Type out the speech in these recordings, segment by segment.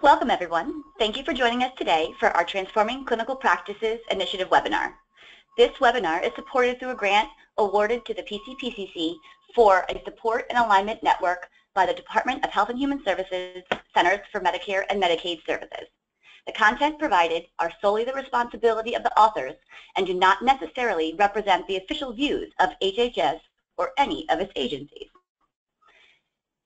Welcome everyone. Thank you for joining us today for our Transforming Clinical Practices Initiative webinar. This webinar is supported through a grant awarded to the PCPCC for a support and alignment network by the Department of Health and Human Services Centers for Medicare and Medicaid Services. The content provided are solely the responsibility of the authors and do not necessarily represent the official views of HHS or any of its agencies.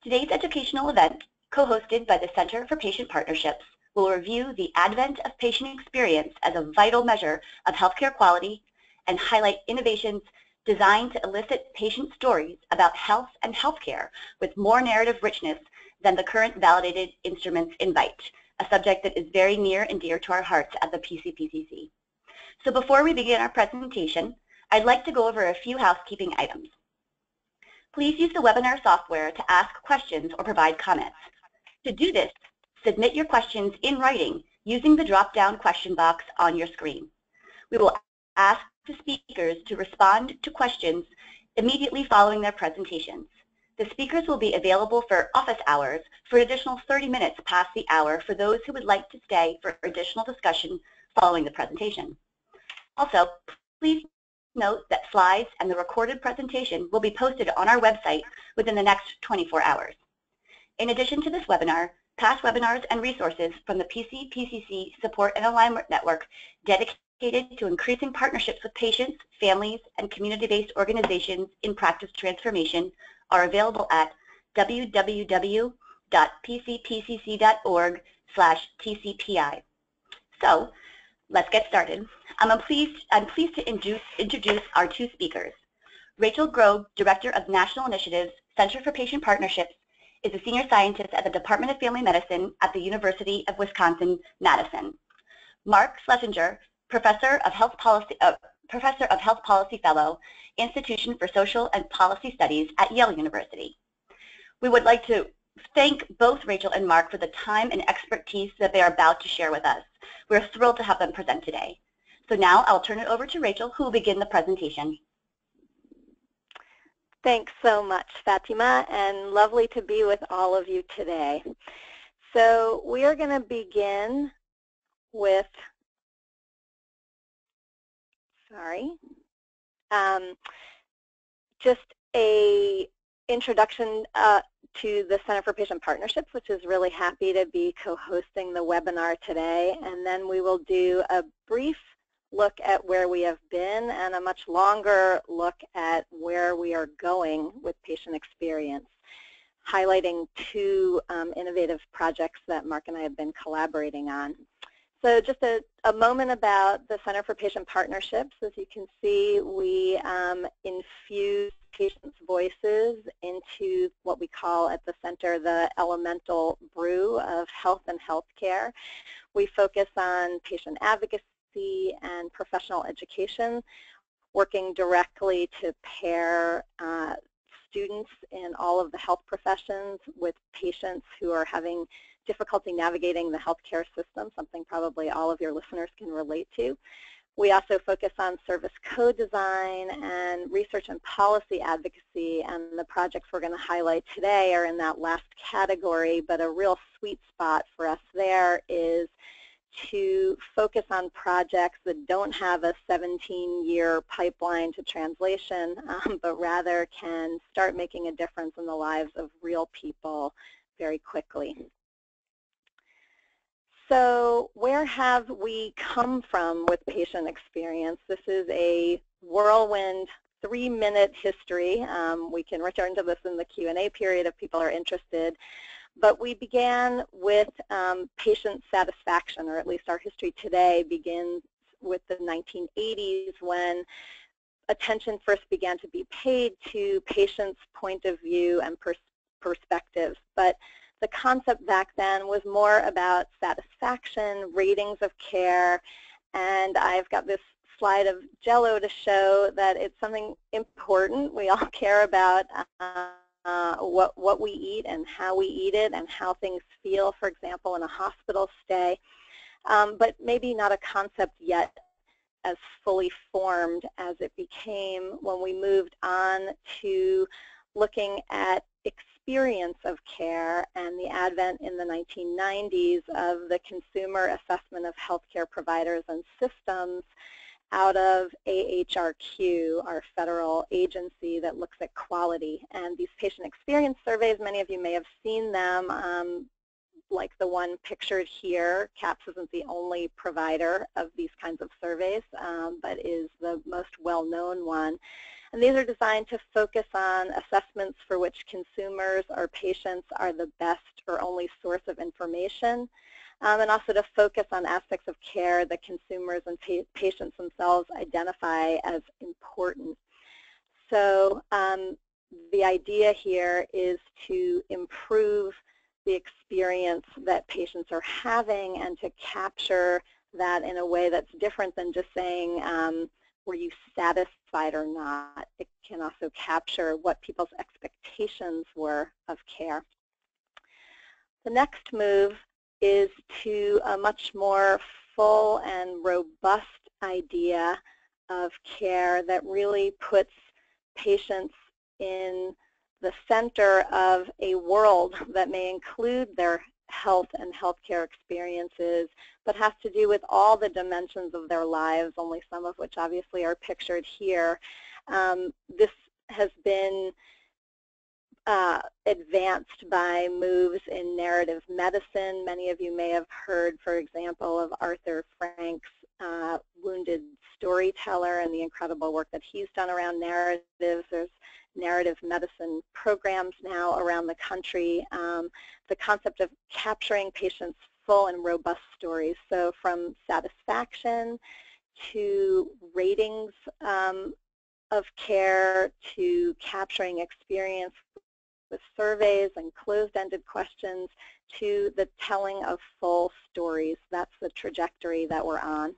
Today's educational event co-hosted by the Center for Patient Partnerships, will review the advent of patient experience as a vital measure of healthcare quality and highlight innovations designed to elicit patient stories about health and healthcare with more narrative richness than the current validated instruments invite, a subject that is very near and dear to our hearts at the PCPCC. So before we begin our presentation, I'd like to go over a few housekeeping items. Please use the webinar software to ask questions or provide comments. To do this, submit your questions in writing using the drop-down question box on your screen. We will ask the speakers to respond to questions immediately following their presentations. The speakers will be available for office hours for an additional 30 minutes past the hour for those who would like to stay for additional discussion following the presentation. Also, please note that slides and the recorded presentation will be posted on our website within the next 24 hours. In addition to this webinar, past webinars and resources from the PCPCC Support and Alignment Network dedicated to increasing partnerships with patients, families, and community-based organizations in practice transformation are available at www.pcpcc.org slash TCPI. So, let's get started. I'm pleased, I'm pleased to introduce, introduce our two speakers. Rachel Grob, Director of National Initiatives, Center for Patient Partnerships, is a senior scientist at the Department of Family Medicine at the University of Wisconsin-Madison. Mark Schlesinger, Professor of Health Policy, uh, Professor of Health Policy Fellow, Institution for Social and Policy Studies at Yale University. We would like to thank both Rachel and Mark for the time and expertise that they are about to share with us. We're thrilled to have them present today. So now I'll turn it over to Rachel, who will begin the presentation. Thanks so much, Fatima, and lovely to be with all of you today. So we are going to begin with, sorry, um, just a introduction uh, to the Center for Patient Partnerships, which is really happy to be co-hosting the webinar today. And then we will do a brief look at where we have been and a much longer look at where we are going with patient experience, highlighting two um, innovative projects that Mark and I have been collaborating on. So just a, a, moment about the Center for Patient Partnerships. As you can see, we um, infuse patients' voices into what we call at the center the elemental brew of health and healthcare. We focus on patient advocacy and professional education, working directly to pair uh, students in all of the health professions with patients who are having difficulty navigating the healthcare system, something probably all of your listeners can relate to. We also focus on service co-design and research and policy advocacy, and the projects we're going to highlight today are in that last category, but a real sweet spot for us there is to focus on projects that don't have a 17-year pipeline to translation, um, but rather can start making a difference in the lives of real people very quickly. So where have we come from with patient experience? This is a whirlwind three-minute history. Um, we can return to this in the Q&A period if people are interested. But we began with um, patient satisfaction, or at least our history today begins with the 1980s when attention first began to be paid to patients' point of view and pers perspective. But the concept back then was more about satisfaction, ratings of care, and I've got this slide of Jello to show that it's something important we all care about. Uh, uh, what, what we eat and how we eat it and how things feel, for example, in a hospital stay, um, but maybe not a concept yet as fully formed as it became when we moved on to looking at experience of care and the advent in the 1990s of the consumer assessment of healthcare providers and systems out of AHRQ, our federal agency that looks at quality. And these patient experience surveys, many of you may have seen them, um, like the one pictured here. CAHPS isn't the only provider of these kinds of surveys, um, but is the most well-known one. And these are designed to focus on assessments for which consumers or patients are the best or only source of information um, and also to focus on aspects of care that consumers and pa patients themselves identify as important. So um, the idea here is to improve the experience that patients are having and to capture that in a way that's different than just saying, um, were you satisfied or not? It can also capture what people's expectations were of care. The next move is to a much more full and robust idea of care that really puts patients in the center of a world that may include their health and healthcare experiences, but has to do with all the dimensions of their lives, only some of which obviously are pictured here. Um, this has been uh, advanced by moves in narrative medicine. Many of you may have heard, for example, of Arthur Frank's uh, Wounded Storyteller and the incredible work that he's done around narratives. There's narrative medicine programs now around the country. Um, the concept of capturing patients' full and robust stories. So from satisfaction to ratings um, of care to capturing experience with surveys and closed-ended questions to the telling of full stories. That's the trajectory that we're on.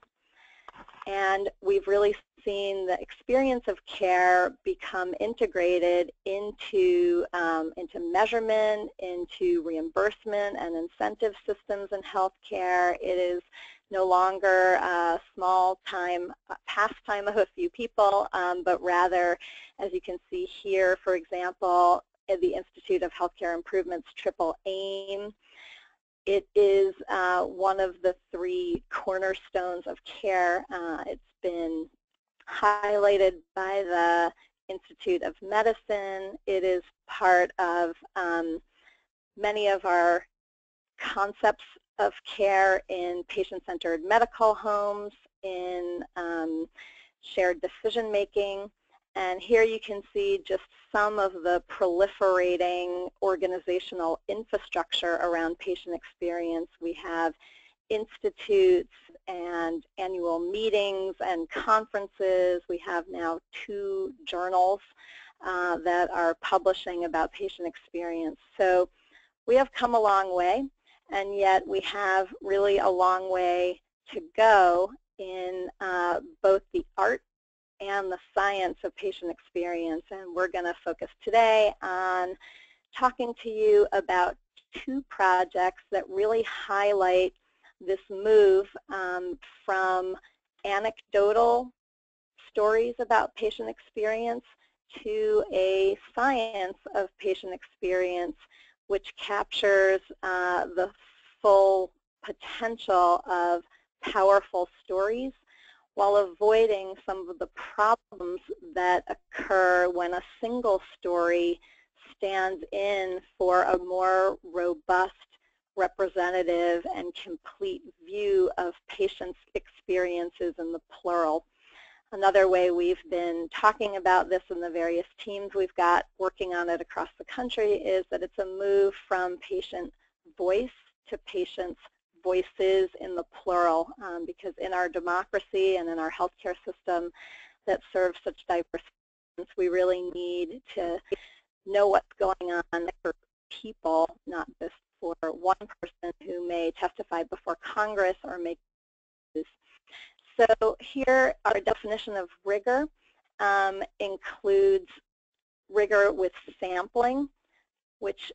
And we've really seen the experience of care become integrated into, um, into measurement, into reimbursement and incentive systems in healthcare. It is no longer a small time pastime of a few people, um, but rather, as you can see here, for example, the Institute of Healthcare Improvement's triple aim. It is uh, one of the three cornerstones of care. Uh, it's been highlighted by the Institute of Medicine. It is part of um, many of our concepts of care in patient-centered medical homes, in um, shared decision making. And here you can see just some of the proliferating organizational infrastructure around patient experience. We have institutes and annual meetings and conferences. We have now two journals uh, that are publishing about patient experience. So we have come a long way, and yet we have really a long way to go in uh, both the art and the science of patient experience. And we're going to focus today on talking to you about two projects that really highlight this move um, from anecdotal stories about patient experience to a science of patient experience which captures uh, the full potential of powerful stories while avoiding some of the problems that occur when a single story stands in for a more robust, representative, and complete view of patients' experiences in the plural. Another way we've been talking about this in the various teams we've got working on it across the country is that it's a move from patient voice to patient's voices in the plural um, because in our democracy and in our healthcare system that serves such diverse we really need to know what's going on for people, not just for one person who may testify before Congress or make news. So here our definition of rigor um, includes rigor with sampling, which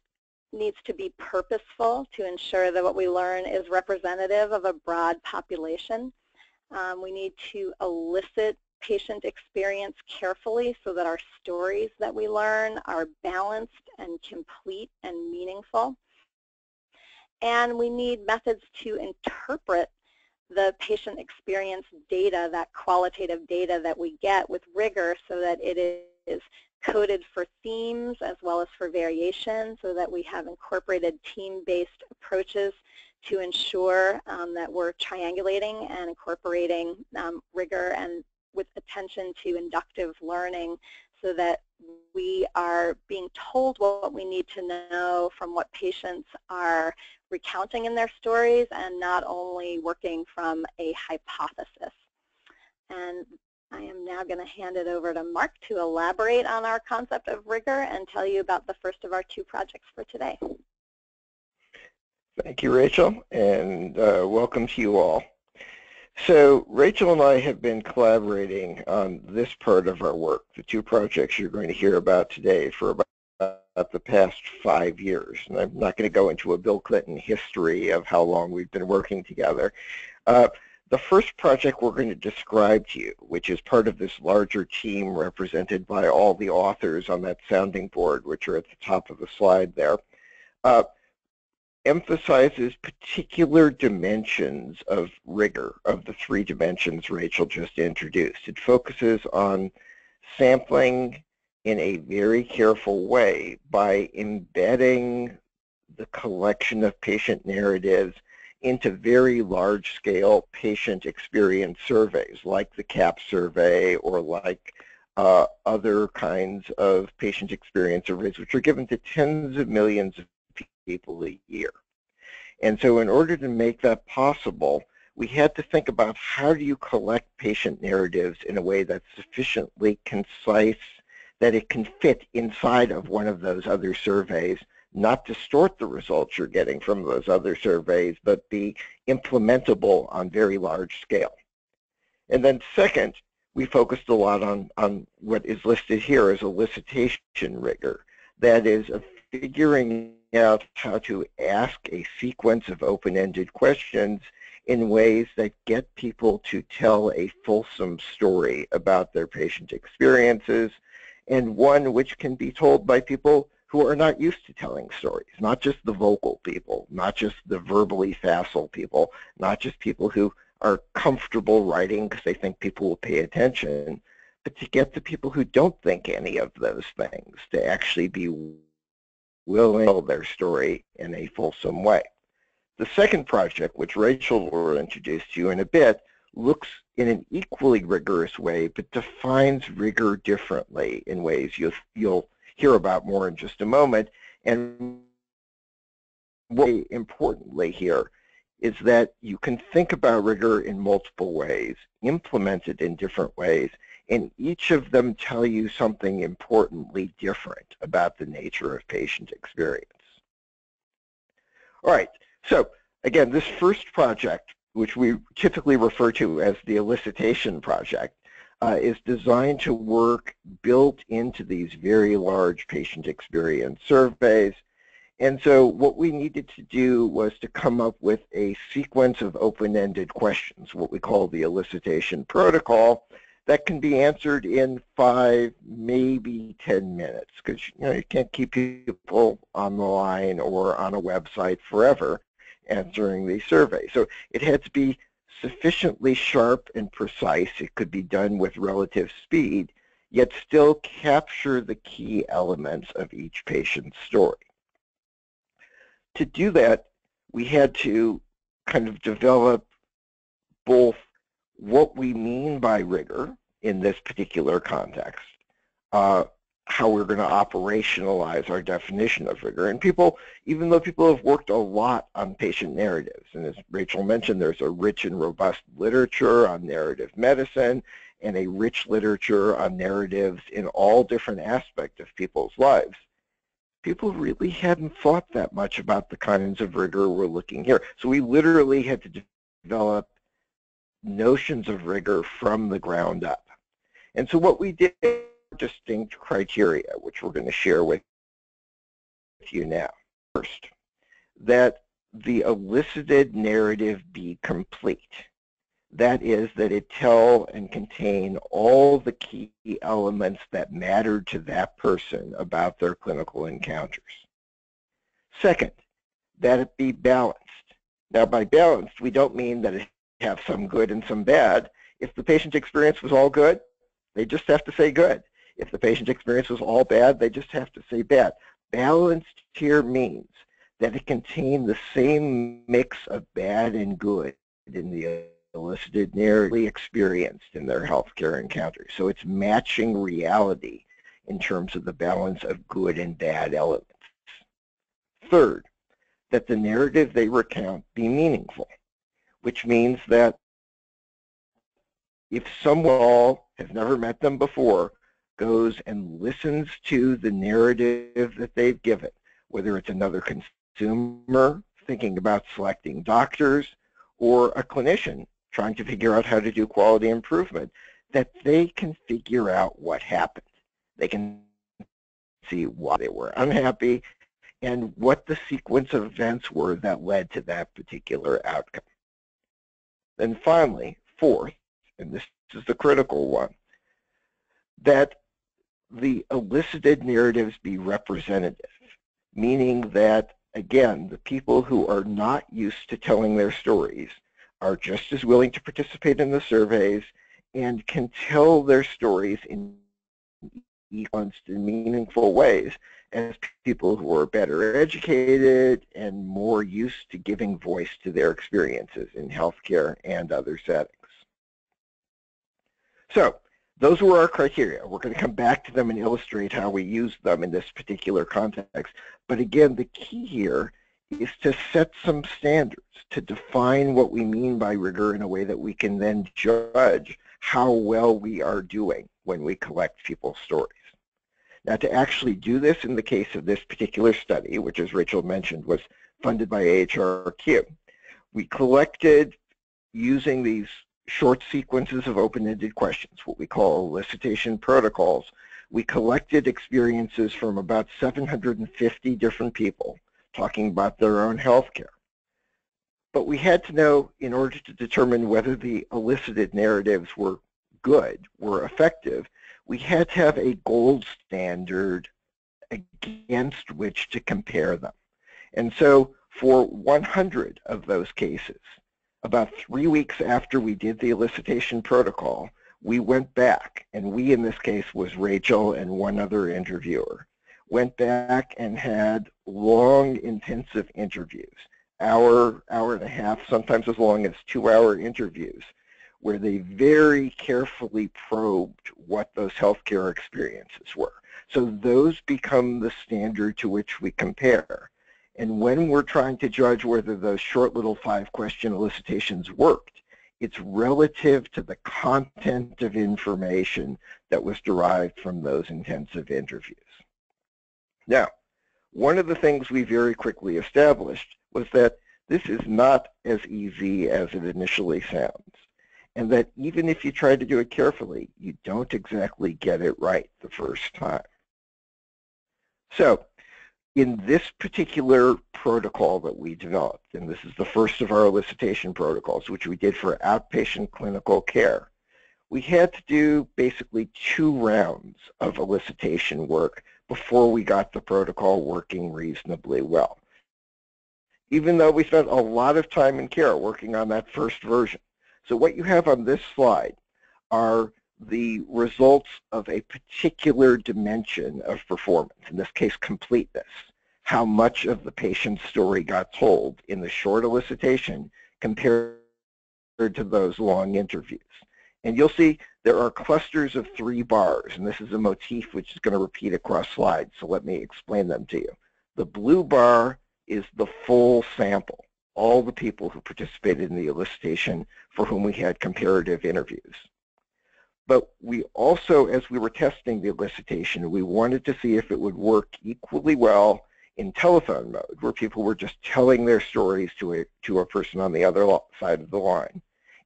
needs to be purposeful to ensure that what we learn is representative of a broad population. Um, we need to elicit patient experience carefully so that our stories that we learn are balanced and complete and meaningful. And we need methods to interpret the patient experience data, that qualitative data that we get with rigor so that it is coded for themes as well as for variation so that we have incorporated team-based approaches to ensure um, that we're triangulating and incorporating um, rigor and with attention to inductive learning so that we are being told what we need to know from what patients are recounting in their stories and not only working from a hypothesis. And I am now going to hand it over to Mark to elaborate on our concept of rigor and tell you about the first of our two projects for today. Thank you, Rachel, and uh, welcome to you all. So Rachel and I have been collaborating on this part of our work, the two projects you're going to hear about today for about the past five years. And I'm not going to go into a Bill Clinton history of how long we've been working together. Uh, the first project we're going to describe to you, which is part of this larger team represented by all the authors on that sounding board, which are at the top of the slide there, uh, emphasizes particular dimensions of rigor of the three dimensions Rachel just introduced. It focuses on sampling in a very careful way by embedding the collection of patient narratives into very large-scale patient experience surveys like the CAHPS survey or like uh, other kinds of patient experience surveys which are given to tens of millions of people a year. And so in order to make that possible, we had to think about how do you collect patient narratives in a way that's sufficiently concise that it can fit inside of one of those other surveys, not distort the results you're getting from those other surveys, but be implementable on very large scale. And then second, we focused a lot on, on what is listed here as elicitation rigor. That is, figuring out how to ask a sequence of open-ended questions in ways that get people to tell a fulsome story about their patient experiences and one which can be told by people who are not used to telling stories, not just the vocal people, not just the verbally facile people, not just people who are comfortable writing because they think people will pay attention, but to get the people who don't think any of those things to actually be willing to tell their story in a fulsome way. The second project, which Rachel will introduce to you in a bit, looks in an equally rigorous way, but defines rigor differently in ways you'll, you'll hear about more in just a moment. And what importantly here is that you can think about rigor in multiple ways, implement it in different ways, and each of them tell you something importantly different about the nature of patient experience. All right, so again, this first project, which we typically refer to as the elicitation project, uh, is designed to work built into these very large patient experience surveys. And so what we needed to do was to come up with a sequence of open-ended questions, what we call the elicitation protocol, that can be answered in five, maybe 10 minutes because you, know, you can't keep people on the line or on a website forever answering these surveys. So it had to be sufficiently sharp and precise. It could be done with relative speed, yet still capture the key elements of each patient's story. To do that, we had to kind of develop both what we mean by rigor in this particular context, uh, how we're going to operationalize our definition of rigor. And people, even though people have worked a lot on patient narratives, and as Rachel mentioned, there's a rich and robust literature on narrative medicine and a rich literature on narratives in all different aspects of people's lives. People really hadn't thought that much about the kinds of rigor we're looking here. So we literally had to develop notions of rigor from the ground up. And so what we did distinct criteria, which we're going to share with you now. First, that the elicited narrative be complete. That is that it tell and contain all the key elements that matter to that person about their clinical encounters. Second, that it be balanced. Now by balanced, we don't mean that it have some good and some bad. If the patient's experience was all good, they just have to say good. If the patient's experience was all bad, they just have to say bad. Balanced here means that it contained the same mix of bad and good in the elicited narrative experienced in their healthcare encounter. So it's matching reality in terms of the balance of good and bad elements. Third, that the narrative they recount be meaningful, which means that if someone all has never met them before goes and listens to the narrative that they've given, whether it's another consumer thinking about selecting doctors or a clinician trying to figure out how to do quality improvement, that they can figure out what happened. They can see why they were unhappy and what the sequence of events were that led to that particular outcome. Then finally, fourth, and this is the critical one, that the elicited narratives be representative, meaning that, again, the people who are not used to telling their stories are just as willing to participate in the surveys and can tell their stories in meaningful ways as people who are better educated and more used to giving voice to their experiences in healthcare and other settings. So those were our criteria. We're going to come back to them and illustrate how we use them in this particular context. But again, the key here is to set some standards, to define what we mean by rigor in a way that we can then judge how well we are doing when we collect people's stories. Now to actually do this in the case of this particular study, which as Rachel mentioned was funded by AHRQ, we collected using these short sequences of open-ended questions, what we call elicitation protocols. We collected experiences from about 750 different people talking about their own health care. But we had to know, in order to determine whether the elicited narratives were good, were effective, we had to have a gold standard against which to compare them. And so for 100 of those cases, about three weeks after we did the elicitation protocol, we went back, and we in this case was Rachel and one other interviewer, went back and had long, intensive interviews, hour, hour and a half, sometimes as long as two-hour interviews, where they very carefully probed what those healthcare experiences were. So those become the standard to which we compare. And when we're trying to judge whether those short little five-question elicitations worked, it's relative to the content of information that was derived from those intensive interviews. Now, one of the things we very quickly established was that this is not as easy as it initially sounds, and that even if you try to do it carefully, you don't exactly get it right the first time. So in this particular protocol that we developed, and this is the first of our elicitation protocols, which we did for outpatient clinical care, we had to do basically two rounds of elicitation work before we got the protocol working reasonably well. Even though we spent a lot of time in care working on that first version. So what you have on this slide are the results of a particular dimension of performance, in this case completeness, how much of the patient's story got told in the short elicitation compared to those long interviews. And you'll see there are clusters of three bars, and this is a motif which is going to repeat across slides, so let me explain them to you. The blue bar is the full sample, all the people who participated in the elicitation for whom we had comparative interviews. But we also, as we were testing the elicitation, we wanted to see if it would work equally well in telephone mode, where people were just telling their stories to a, to a person on the other side of the line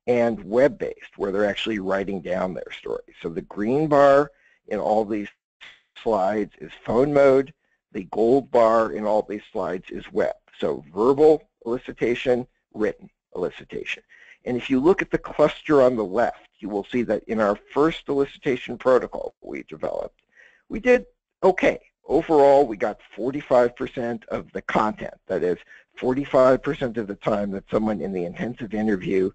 and web-based, where they're actually writing down their story. So the green bar in all these slides is phone mode. The gold bar in all these slides is web. So verbal elicitation, written elicitation. And if you look at the cluster on the left, you will see that in our first elicitation protocol we developed, we did okay. Overall, we got 45% of the content. That is, 45% of the time that someone in the intensive interview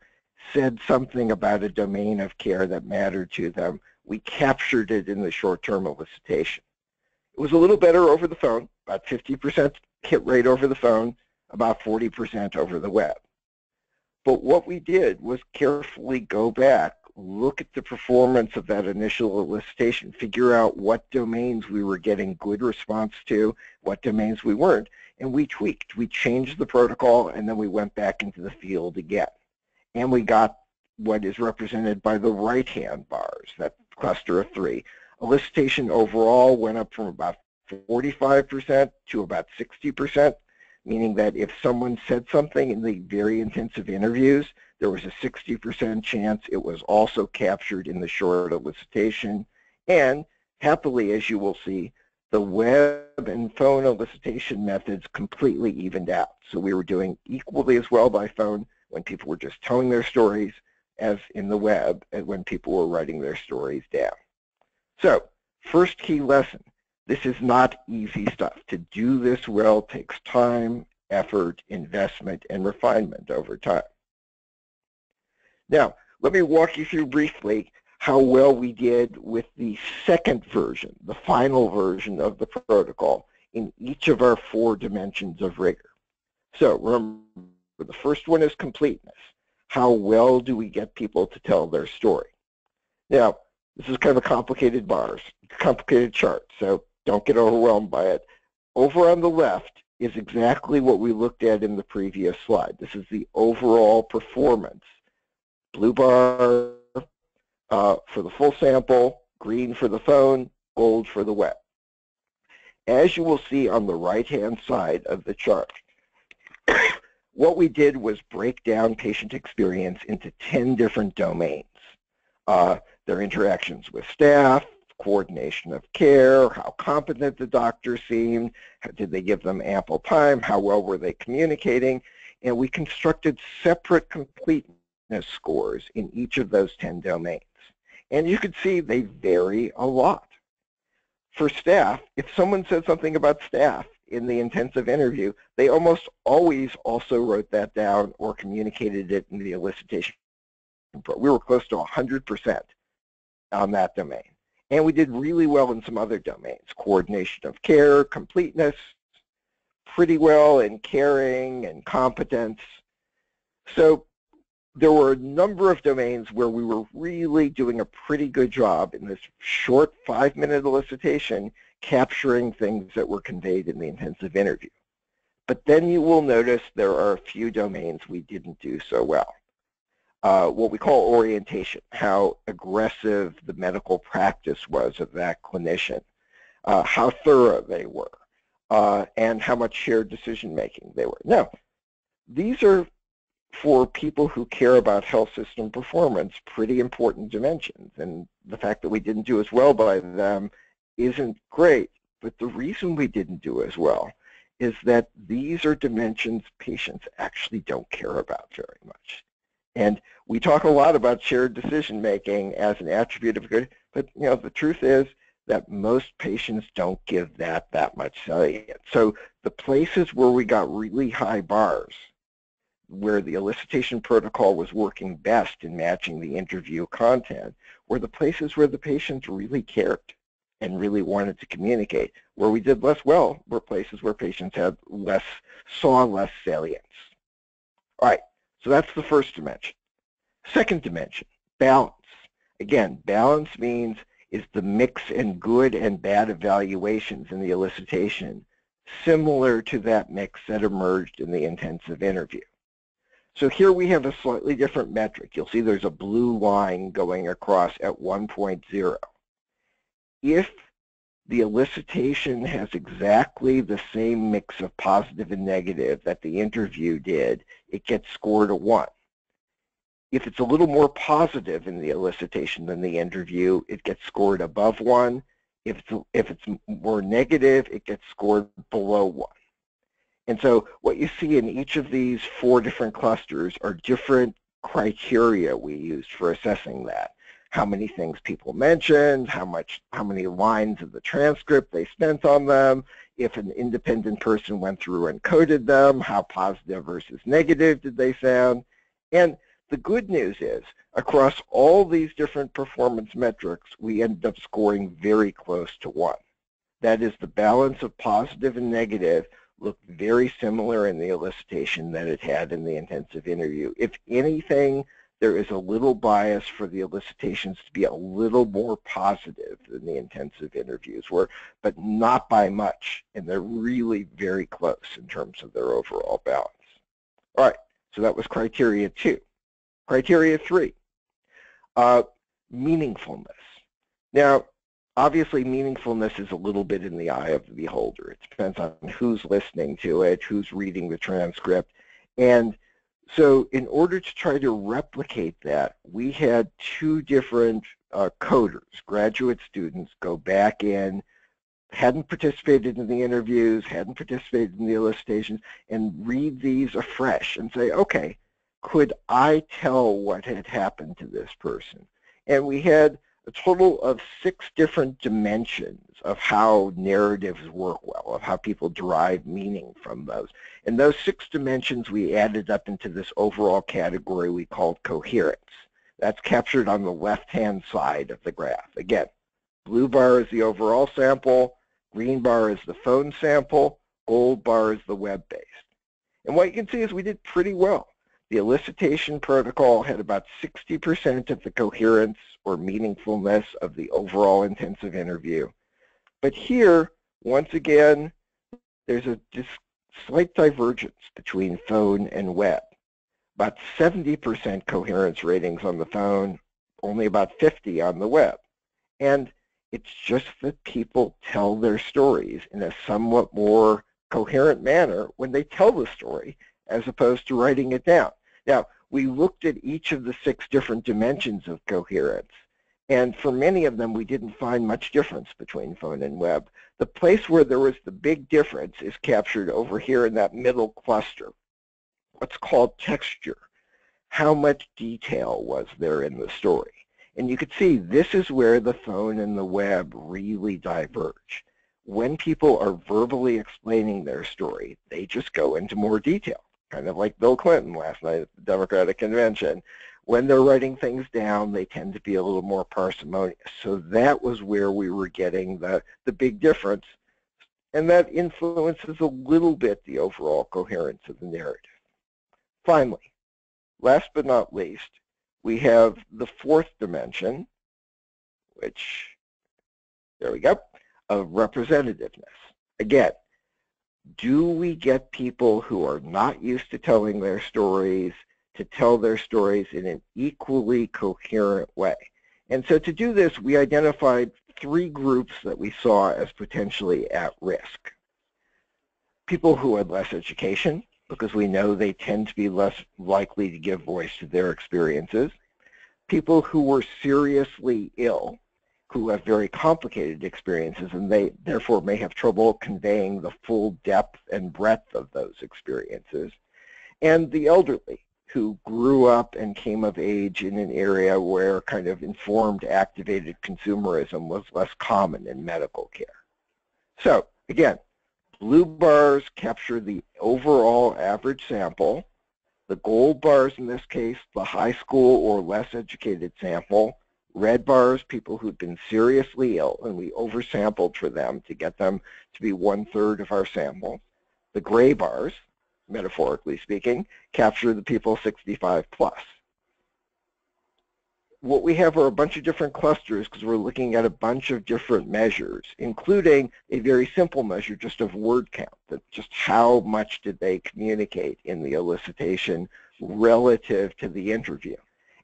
said something about a domain of care that mattered to them, we captured it in the short-term elicitation. It was a little better over the phone, about 50% hit rate over the phone, about 40% over the web. But what we did was carefully go back, look at the performance of that initial elicitation, figure out what domains we were getting good response to, what domains we weren't, and we tweaked. We changed the protocol, and then we went back into the field again. And we got what is represented by the right-hand bars, that cluster of three. Elicitation overall went up from about 45% to about 60%, meaning that if someone said something in the very intensive interviews, there was a 60% chance it was also captured in the short elicitation. And happily, as you will see, the web and phone elicitation methods completely evened out. So we were doing equally as well by phone when people were just telling their stories as in the web and when people were writing their stories down. So first key lesson, this is not easy stuff. To do this well takes time, effort, investment, and refinement over time. Now, let me walk you through briefly how well we did with the second version, the final version of the protocol in each of our four dimensions of rigor. So remember, the first one is completeness. How well do we get people to tell their story? Now, this is kind of a complicated bars, complicated chart, so don't get overwhelmed by it. Over on the left is exactly what we looked at in the previous slide. This is the overall performance. Blue bar uh, for the full sample, green for the phone, gold for the web. As you will see on the right-hand side of the chart, what we did was break down patient experience into 10 different domains. Uh, their interactions with staff, coordination of care, how competent the doctor seemed, how, did they give them ample time, how well were they communicating, and we constructed separate completeness scores in each of those 10 domains. And you can see they vary a lot. For staff, if someone said something about staff in the intensive interview, they almost always also wrote that down or communicated it in the elicitation. We were close to 100% on that domain. And we did really well in some other domains, coordination of care, completeness, pretty well in caring and competence. So there were a number of domains where we were really doing a pretty good job in this short five-minute elicitation capturing things that were conveyed in the intensive interview. But then you will notice there are a few domains we didn't do so well uh, what we call orientation, how aggressive the medical practice was of that clinician, uh, how thorough they were, uh, and how much shared decision making they were. Now, these are for people who care about health system performance pretty important dimensions, and the fact that we didn't do as well by them isn't great, but the reason we didn't do as well is that these are dimensions patients actually don't care about very much. And we talk a lot about shared decision making as an attribute of good, but you know the truth is that most patients don't give that that much salience. So the places where we got really high bars, where the elicitation protocol was working best in matching the interview content, were the places where the patients really cared and really wanted to communicate. Where we did less well were places where patients had less, saw less salience. All right, so that's the first dimension. Second dimension, balance. Again, balance means is the mix and good and bad evaluations in the elicitation similar to that mix that emerged in the intensive interview. So here we have a slightly different metric. You'll see there's a blue line going across at 1.0. If the elicitation has exactly the same mix of positive and negative that the interview did, it gets scored a 1. If it's a little more positive in the elicitation than the interview, it gets scored above 1. If it's, if it's more negative, it gets scored below 1. And so what you see in each of these four different clusters are different criteria we used for assessing that. How many things people mentioned, how much, how many lines of the transcript they spent on them, if an independent person went through and coded them, how positive versus negative did they sound. And the good news is, across all these different performance metrics, we ended up scoring very close to one. That is, the balance of positive and negative looked very similar in the elicitation that it had in the intensive interview. If anything, there is a little bias for the elicitations to be a little more positive than the intensive interviews were, but not by much, and they're really very close in terms of their overall balance. All right, so that was criteria two. Criteria three, uh, meaningfulness. Now, obviously meaningfulness is a little bit in the eye of the beholder. It depends on who's listening to it, who's reading the transcript. And so in order to try to replicate that, we had two different uh, coders, graduate students, go back in, hadn't participated in the interviews, hadn't participated in the elicitations, and read these afresh and say, okay, could I tell what had happened to this person? And we had a total of six different dimensions of how narratives work well, of how people derive meaning from those. And those six dimensions we added up into this overall category we called coherence. That's captured on the left-hand side of the graph. Again, blue bar is the overall sample, green bar is the phone sample, gold bar is the web-based. And what you can see is we did pretty well. The elicitation protocol had about 60% of the coherence or meaningfulness of the overall intensive interview. But here, once again, there's a slight divergence between phone and web. About 70% coherence ratings on the phone, only about 50 on the web. And it's just that people tell their stories in a somewhat more coherent manner when they tell the story as opposed to writing it down. Now, we looked at each of the six different dimensions of coherence, and for many of them, we didn't find much difference between phone and web. The place where there was the big difference is captured over here in that middle cluster, what's called texture. How much detail was there in the story? And you could see this is where the phone and the web really diverge. When people are verbally explaining their story, they just go into more detail kind of like Bill Clinton last night at the Democratic Convention. When they're writing things down, they tend to be a little more parsimonious. So that was where we were getting the, the big difference. And that influences a little bit the overall coherence of the narrative. Finally, last but not least, we have the fourth dimension, which, there we go, of representativeness. Again, do we get people who are not used to telling their stories to tell their stories in an equally coherent way? And so to do this, we identified three groups that we saw as potentially at risk. People who had less education, because we know they tend to be less likely to give voice to their experiences. People who were seriously ill, who have very complicated experiences and they therefore may have trouble conveying the full depth and breadth of those experiences. And the elderly who grew up and came of age in an area where kind of informed, activated consumerism was less common in medical care. So again, blue bars capture the overall average sample. The gold bars in this case, the high school or less educated sample, Red bars, people who'd been seriously ill, and we oversampled for them to get them to be one-third of our sample. The gray bars, metaphorically speaking, capture the people 65 plus. What we have are a bunch of different clusters because we're looking at a bunch of different measures, including a very simple measure just of word count, that just how much did they communicate in the elicitation relative to the interview.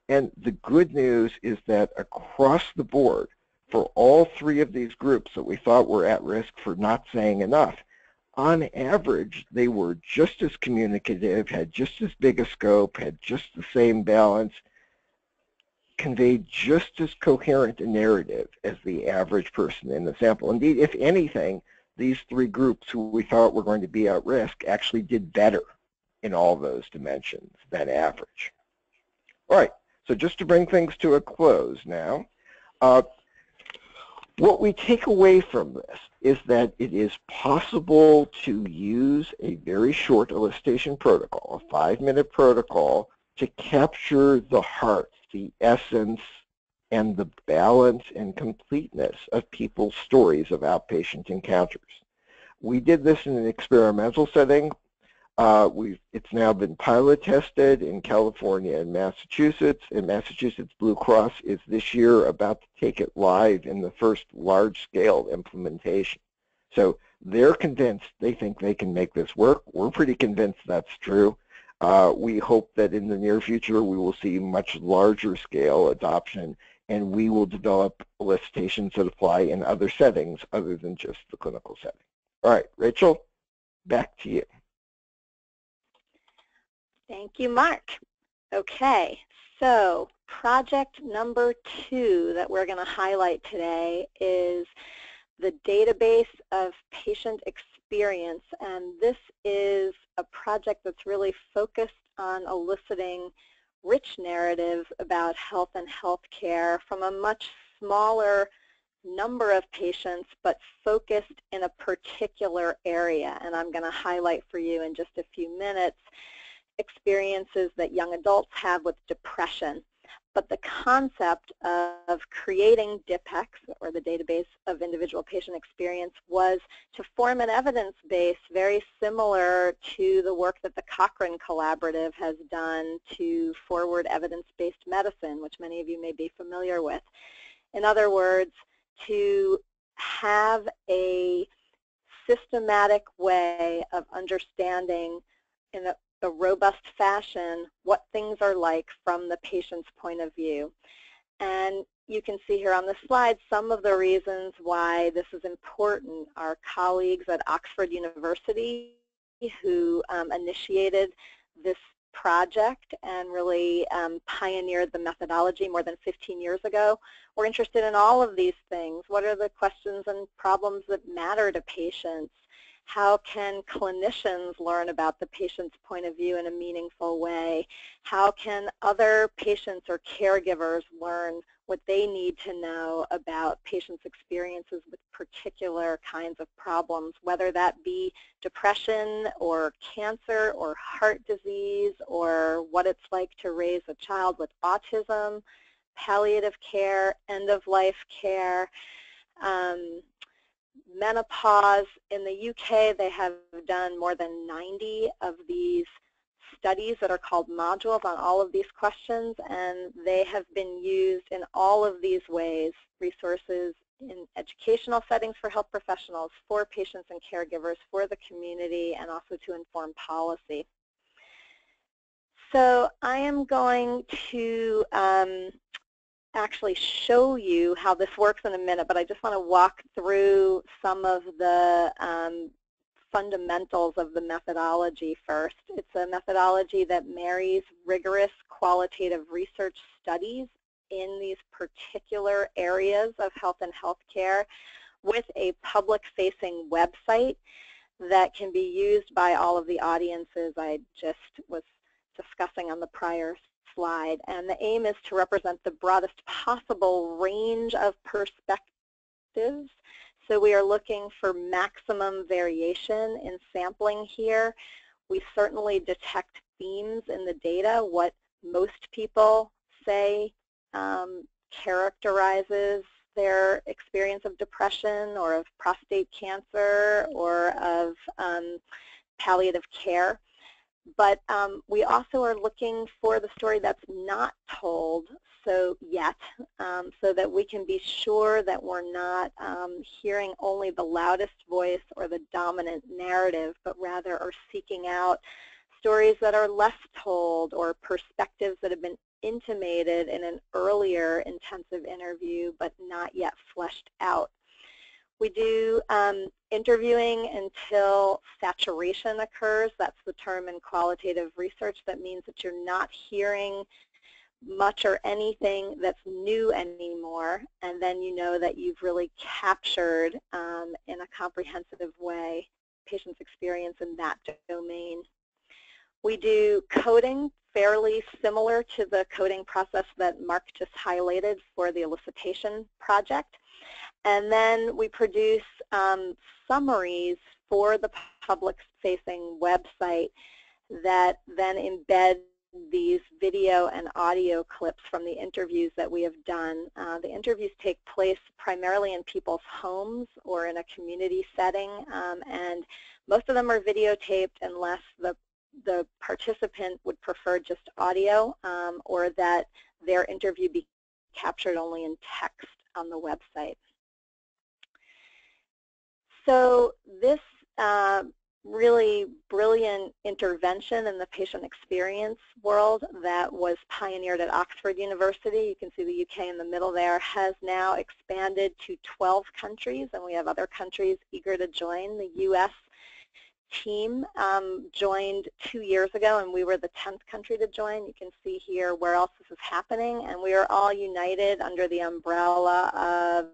And the good news is that across the board, for all three of these groups that we thought were at risk for not saying enough, on average, they were just as communicative, had just as big a scope, had just the same balance, conveyed just as coherent a narrative as the average person in the sample. Indeed, if anything, these three groups who we thought were going to be at risk actually did better in all those dimensions than average. All right, so just to bring things to a close now, uh, what we take away from this is that it is possible to use a very short elicitation protocol, a five-minute protocol, to capture the heart, the essence, and the balance and completeness of people's stories of outpatient encounters. We did this in an experimental setting uh, we've, it's now been pilot tested in California and Massachusetts, and Massachusetts Blue Cross is this year about to take it live in the first large-scale implementation. So they're convinced, they think they can make this work. We're pretty convinced that's true. Uh, we hope that in the near future we will see much larger scale adoption and we will develop elicitations that apply in other settings other than just the clinical setting. All right, Rachel, back to you. Thank you, Mark. Okay, so project number two that we're going to highlight today is the database of patient experience. And this is a project that's really focused on eliciting rich narratives about health and healthcare from a much smaller number of patients, but focused in a particular area. And I'm going to highlight for you in just a few minutes experiences that young adults have with depression. But the concept of creating DIPEX, or the Database of Individual Patient Experience, was to form an evidence base very similar to the work that the Cochrane Collaborative has done to forward evidence-based medicine, which many of you may be familiar with. In other words, to have a systematic way of understanding in a, a robust fashion what things are like from the patient's point of view. And you can see here on the slide some of the reasons why this is important. Our colleagues at Oxford University who um, initiated this project and really um, pioneered the methodology more than 15 years ago. We're interested in all of these things. What are the questions and problems that matter to patients? How can clinicians learn about the patient's point of view in a meaningful way? How can other patients or caregivers learn what they need to know about patients' experiences with particular kinds of problems, whether that be depression or cancer or heart disease or what it's like to raise a child with autism, palliative care, end-of-life care. Um, menopause. In the UK, they have done more than 90 of these studies that are called modules on all of these questions, and they have been used in all of these ways, resources in educational settings for health professionals, for patients and caregivers, for the community, and also to inform policy. So I am going to um, actually show you how this works in a minute, but I just want to walk through some of the um, fundamentals of the methodology first. It's a methodology that marries rigorous qualitative research studies in these particular areas of health and healthcare with a public-facing website that can be used by all of the audiences I just was discussing on the prior slide. And the aim is to represent the broadest possible range of perspectives. So we are looking for maximum variation in sampling here. We certainly detect themes in the data, what most people say um, characterizes their experience of depression or of prostate cancer or of um, palliative care. But um, we also are looking for the story that's not told so yet, um, so that we can be sure that we're not um, hearing only the loudest voice or the dominant narrative, but rather are seeking out stories that are less told or perspectives that have been intimated in an earlier intensive interview but not yet fleshed out. We do um, interviewing until saturation occurs. That's the term in qualitative research. That means that you're not hearing much or anything that's new anymore, and then you know that you've really captured um, in a comprehensive way patient's experience in that domain. We do coding fairly similar to the coding process that Mark just highlighted for the elicitation project. And then we produce um, summaries for the public-facing website that then embed these video and audio clips from the interviews that we have done. Uh, the interviews take place primarily in people's homes or in a community setting, um, and most of them are videotaped unless the, the participant would prefer just audio um, or that their interview be captured only in text on the website. So this uh, really brilliant intervention in the patient experience world that was pioneered at Oxford University. You can see the UK in the middle there has now expanded to 12 countries and we have other countries eager to join. The US team um, joined two years ago and we were the 10th country to join. You can see here where else this is happening and we are all united under the umbrella of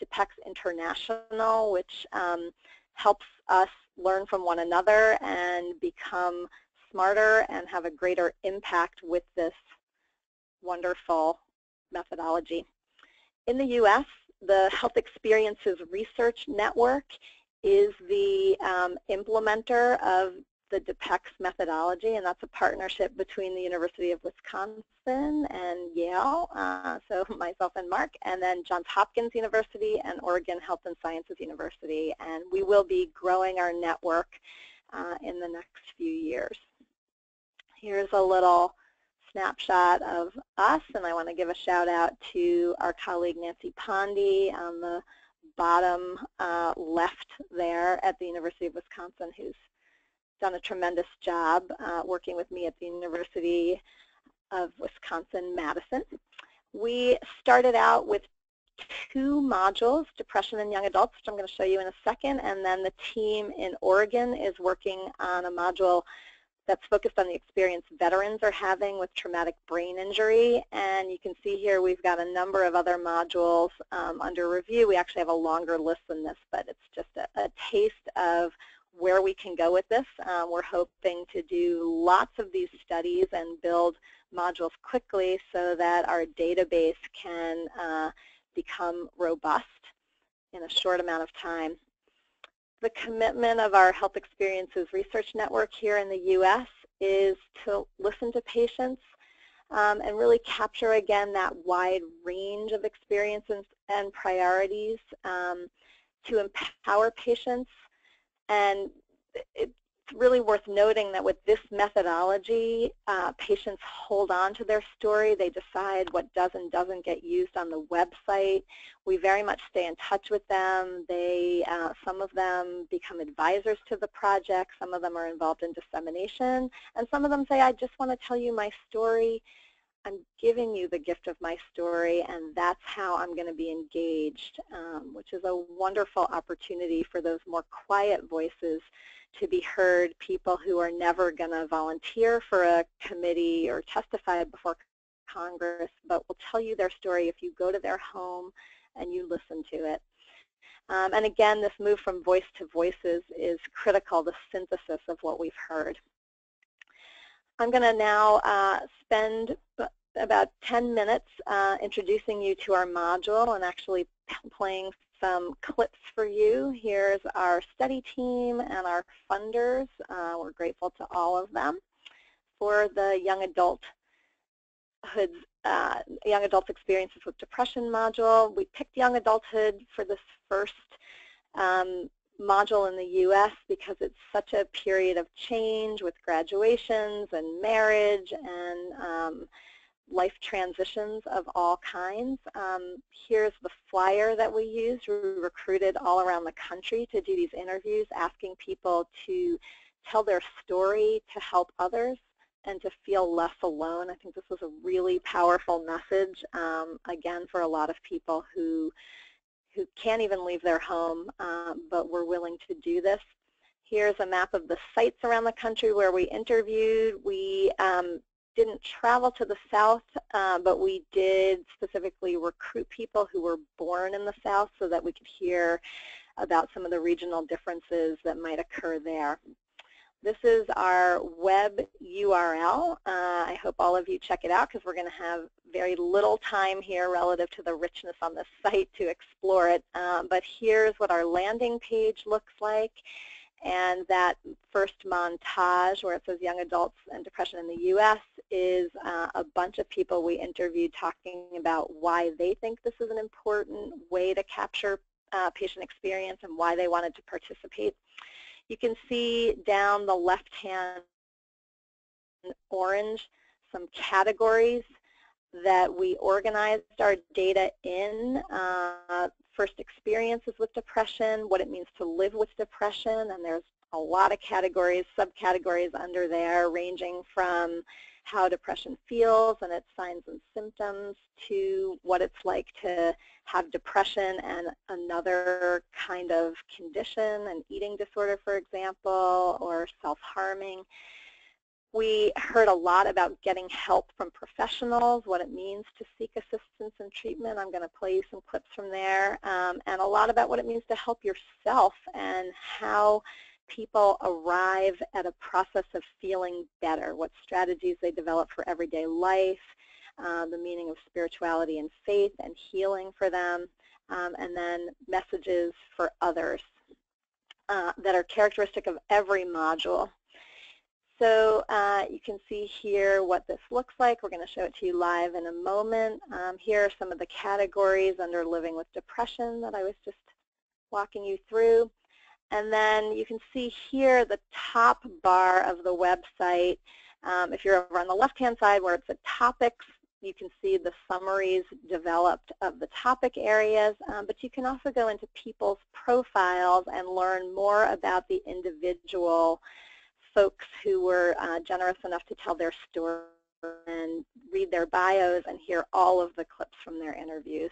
DIPEX International which um, helps us learn from one another and become smarter and have a greater impact with this wonderful methodology. In the U.S., the Health Experiences Research Network is the um, implementer of the DIPEX methodology, and that's a partnership between the University of Wisconsin and Yale, uh, so myself and Mark, and then Johns Hopkins University and Oregon Health and Sciences University, and we will be growing our network uh, in the next few years. Here's a little snapshot of us, and I want to give a shout out to our colleague Nancy Pandhi on the bottom uh, left there at the University of Wisconsin, who's done a tremendous job uh, working with me at the University of Wisconsin-Madison. We started out with two modules, depression in young adults, which I'm going to show you in a second, and then the team in Oregon is working on a module that's focused on the experience veterans are having with traumatic brain injury. And you can see here we've got a number of other modules um, under review. We actually have a longer list than this, but it's just a, a taste of where we can go with this. Um, we're hoping to do lots of these studies and build modules quickly so that our database can uh, become robust in a short amount of time. The commitment of our Health Experiences Research Network here in the U.S. is to listen to patients um, and really capture again that wide range of experiences and priorities um, to empower patients and it's really worth noting that with this methodology, uh, patients hold on to their story. They decide what does and doesn't get used on the website. We very much stay in touch with them. They, uh, some of them become advisors to the project. Some of them are involved in dissemination. And some of them say, I just want to tell you my story. I'm giving you the gift of my story, and that's how I'm going to be engaged, um, which is a wonderful opportunity for those more quiet voices to be heard, people who are never going to volunteer for a committee or testify before Congress, but will tell you their story if you go to their home and you listen to it. Um, and again, this move from voice to voices is critical, the synthesis of what we've heard. I'm going to now uh, spend about 10 minutes uh, introducing you to our module and actually playing some clips for you. Here's our study team and our funders. Uh, we're grateful to all of them for the young adult uh, young adult experiences with depression module. We picked young adulthood for this first um, module in the U.S. because it's such a period of change with graduations and marriage and um, life transitions of all kinds. Um, here's the flyer that we used. We recruited all around the country to do these interviews, asking people to tell their story to help others and to feel less alone. I think this was a really powerful message, um, again, for a lot of people who who can't even leave their home, um, but were willing to do this. Here's a map of the sites around the country where we interviewed. We um, didn't travel to the South, uh, but we did specifically recruit people who were born in the South so that we could hear about some of the regional differences that might occur there. This is our web URL. Uh, I hope all of you check it out because we're going to have very little time here relative to the richness on the site to explore it. Um, but here's what our landing page looks like. And that first montage where it says young adults and depression in the U.S. is uh, a bunch of people we interviewed talking about why they think this is an important way to capture uh, patient experience and why they wanted to participate. You can see down the left-hand orange some categories that we organized our data in. Uh, first experiences with depression, what it means to live with depression, and there's a lot of categories, subcategories under there ranging from how depression feels and its signs and symptoms to what it's like to have depression and another kind of condition, an eating disorder, for example, or self-harming. We heard a lot about getting help from professionals, what it means to seek assistance and treatment. I'm going to play you some clips from there. Um, and a lot about what it means to help yourself and how people arrive at a process of feeling better, what strategies they develop for everyday life, uh, the meaning of spirituality and faith and healing for them, um, and then messages for others uh, that are characteristic of every module. So uh, you can see here what this looks like. We're going to show it to you live in a moment. Um, here are some of the categories under living with depression that I was just walking you through. And then you can see here the top bar of the website. Um, if you're over on the left-hand side where it's the topics, you can see the summaries developed of the topic areas, um, but you can also go into people's profiles and learn more about the individual folks who were uh, generous enough to tell their story and read their bios and hear all of the clips from their interviews.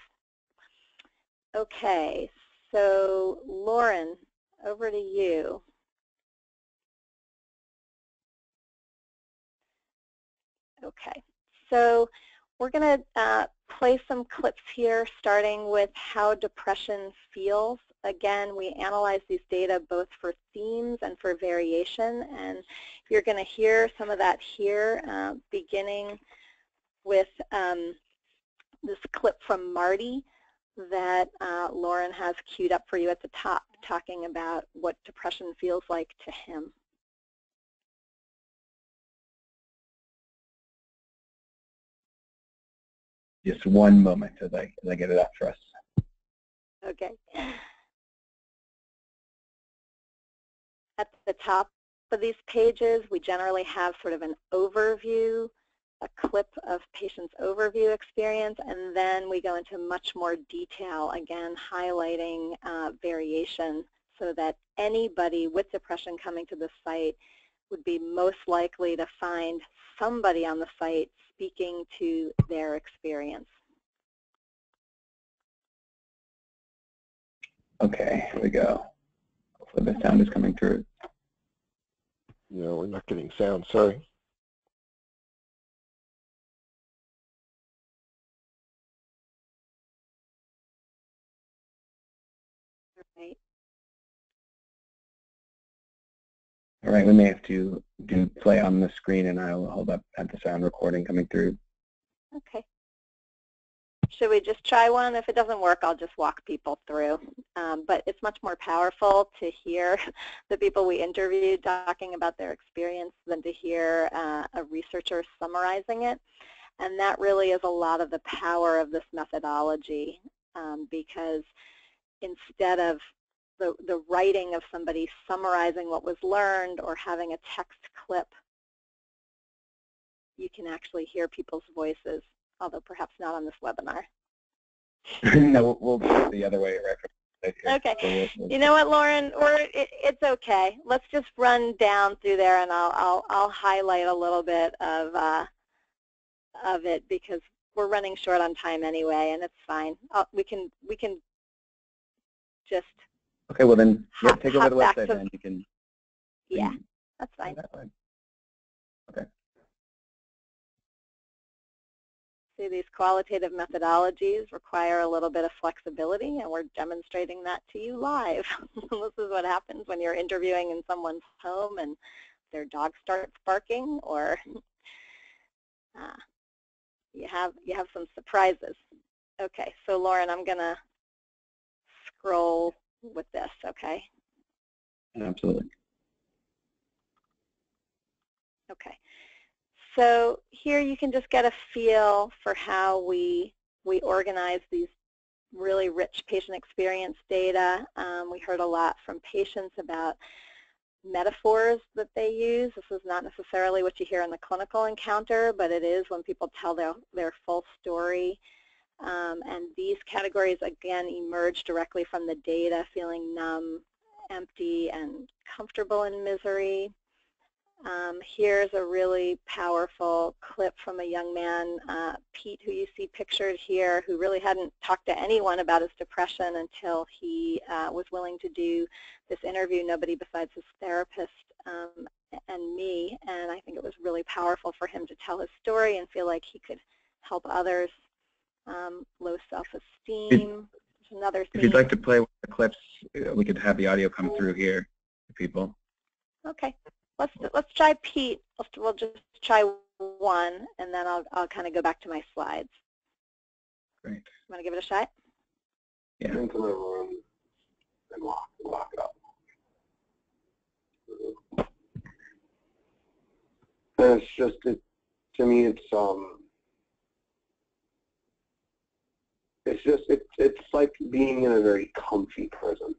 Okay, so Lauren, over to you. Okay, so we're going to uh, play some clips here starting with how depression feels. Again, we analyze these data both for themes and for variation, and you're going to hear some of that here, uh, beginning with um, this clip from Marty that uh, Lauren has queued up for you at the top, talking about what depression feels like to him. Just one moment as I, as I get it up for us. Okay. At the top of these pages, we generally have sort of an overview a clip of patient's overview experience, and then we go into much more detail, again, highlighting uh, variation so that anybody with depression coming to the site would be most likely to find somebody on the site speaking to their experience. Okay, here we go. Hopefully the sound is coming through. No, we're not getting sound, sorry. All right, we may have to do play on the screen and I'll hold up at the sound recording coming through. Okay. Should we just try one? If it doesn't work, I'll just walk people through. Um, but it's much more powerful to hear the people we interviewed talking about their experience than to hear uh, a researcher summarizing it. And that really is a lot of the power of this methodology um, because instead of the, the writing of somebody summarizing what was learned or having a text clip, you can actually hear people's voices, although perhaps not on this webinar. no, we'll, do it the other way right Okay. So we'll, we'll you know what, Lauren? We're, it, it's okay. Let's just run down through there, and I'll I'll, I'll highlight a little bit of uh, of it because we're running short on time anyway, and it's fine. I'll, we can we can just Okay, well then, yeah, take over the website and you can. Yeah, that's fine. That okay. See, these qualitative methodologies require a little bit of flexibility, and we're demonstrating that to you live. this is what happens when you're interviewing in someone's home and their dog starts barking or uh, you have you have some surprises. Okay, so Lauren, I'm gonna scroll with this, okay? Absolutely. Okay. So here you can just get a feel for how we we organize these really rich patient experience data. Um, we heard a lot from patients about metaphors that they use. This is not necessarily what you hear in the clinical encounter, but it is when people tell their, their full story. Um, and these categories, again, emerge directly from the data, feeling numb, empty, and comfortable in misery. Um, here's a really powerful clip from a young man, uh, Pete, who you see pictured here, who really hadn't talked to anyone about his depression until he uh, was willing to do this interview, nobody besides his therapist um, and me. And I think it was really powerful for him to tell his story and feel like he could help others. Um, low self-esteem. Another If you'd like to play one of the clips, uh, we could have the audio come through here for people. Okay let's let's try Pete. We'll just try one, and then I'll I'll kind of go back to my slides. Great. Want to give it a shot? Yeah. Into my room and lock, lock up. And it's just, it, to me, it's um, it's just, it, it's like being in a very comfy prison.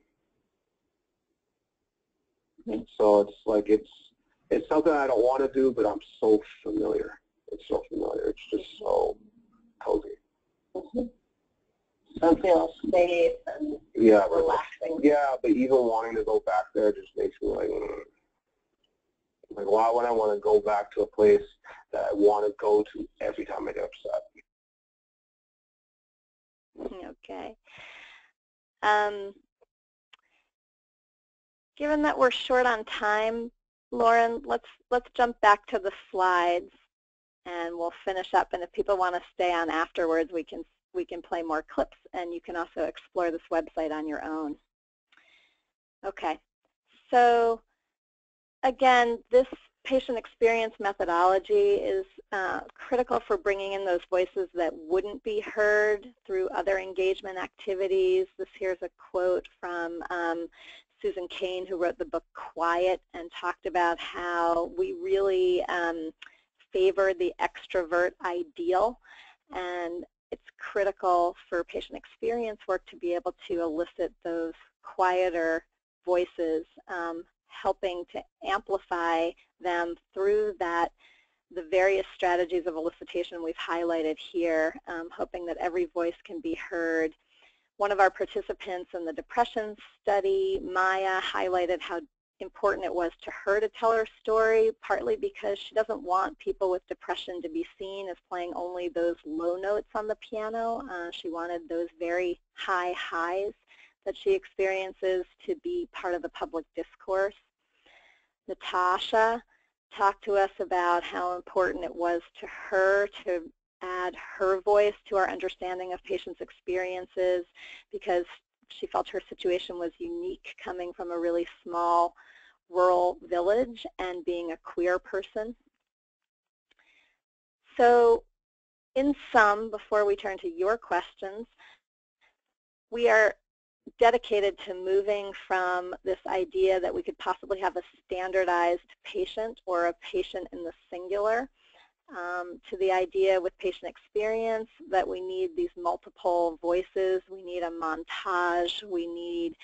And So it's like it's it's something I don't want to do, but I'm so familiar. It's so familiar. It's just so cozy. So feel safe and Yeah, relaxing. yeah, but even wanting to go back there just makes me like, mm. like why would I want to go back to a place that I want to go to every time I get upset? Okay. Um, given that we're short on time, Lauren, let's let's jump back to the slides and we'll finish up. And if people want to stay on afterwards, we can we can play more clips and you can also explore this website on your own. Okay, so again, this patient experience methodology is uh, critical for bringing in those voices that wouldn't be heard through other engagement activities. This here's a quote from um, Susan Cain, who wrote the book Quiet and talked about how we really um, favor the extrovert ideal. And it's critical for patient experience work to be able to elicit those quieter voices, um, helping to amplify them through that the various strategies of elicitation we've highlighted here, um, hoping that every voice can be heard one of our participants in the depression study, Maya, highlighted how important it was to her to tell her story, partly because she doesn't want people with depression to be seen as playing only those low notes on the piano. Uh, she wanted those very high highs that she experiences to be part of the public discourse. Natasha talked to us about how important it was to her to add her voice to our understanding of patients' experiences because she felt her situation was unique coming from a really small rural village and being a queer person. So in sum, before we turn to your questions, we are dedicated to moving from this idea that we could possibly have a standardized patient or a patient in the singular um, to the idea with patient experience that we need these multiple voices, we need a montage, we need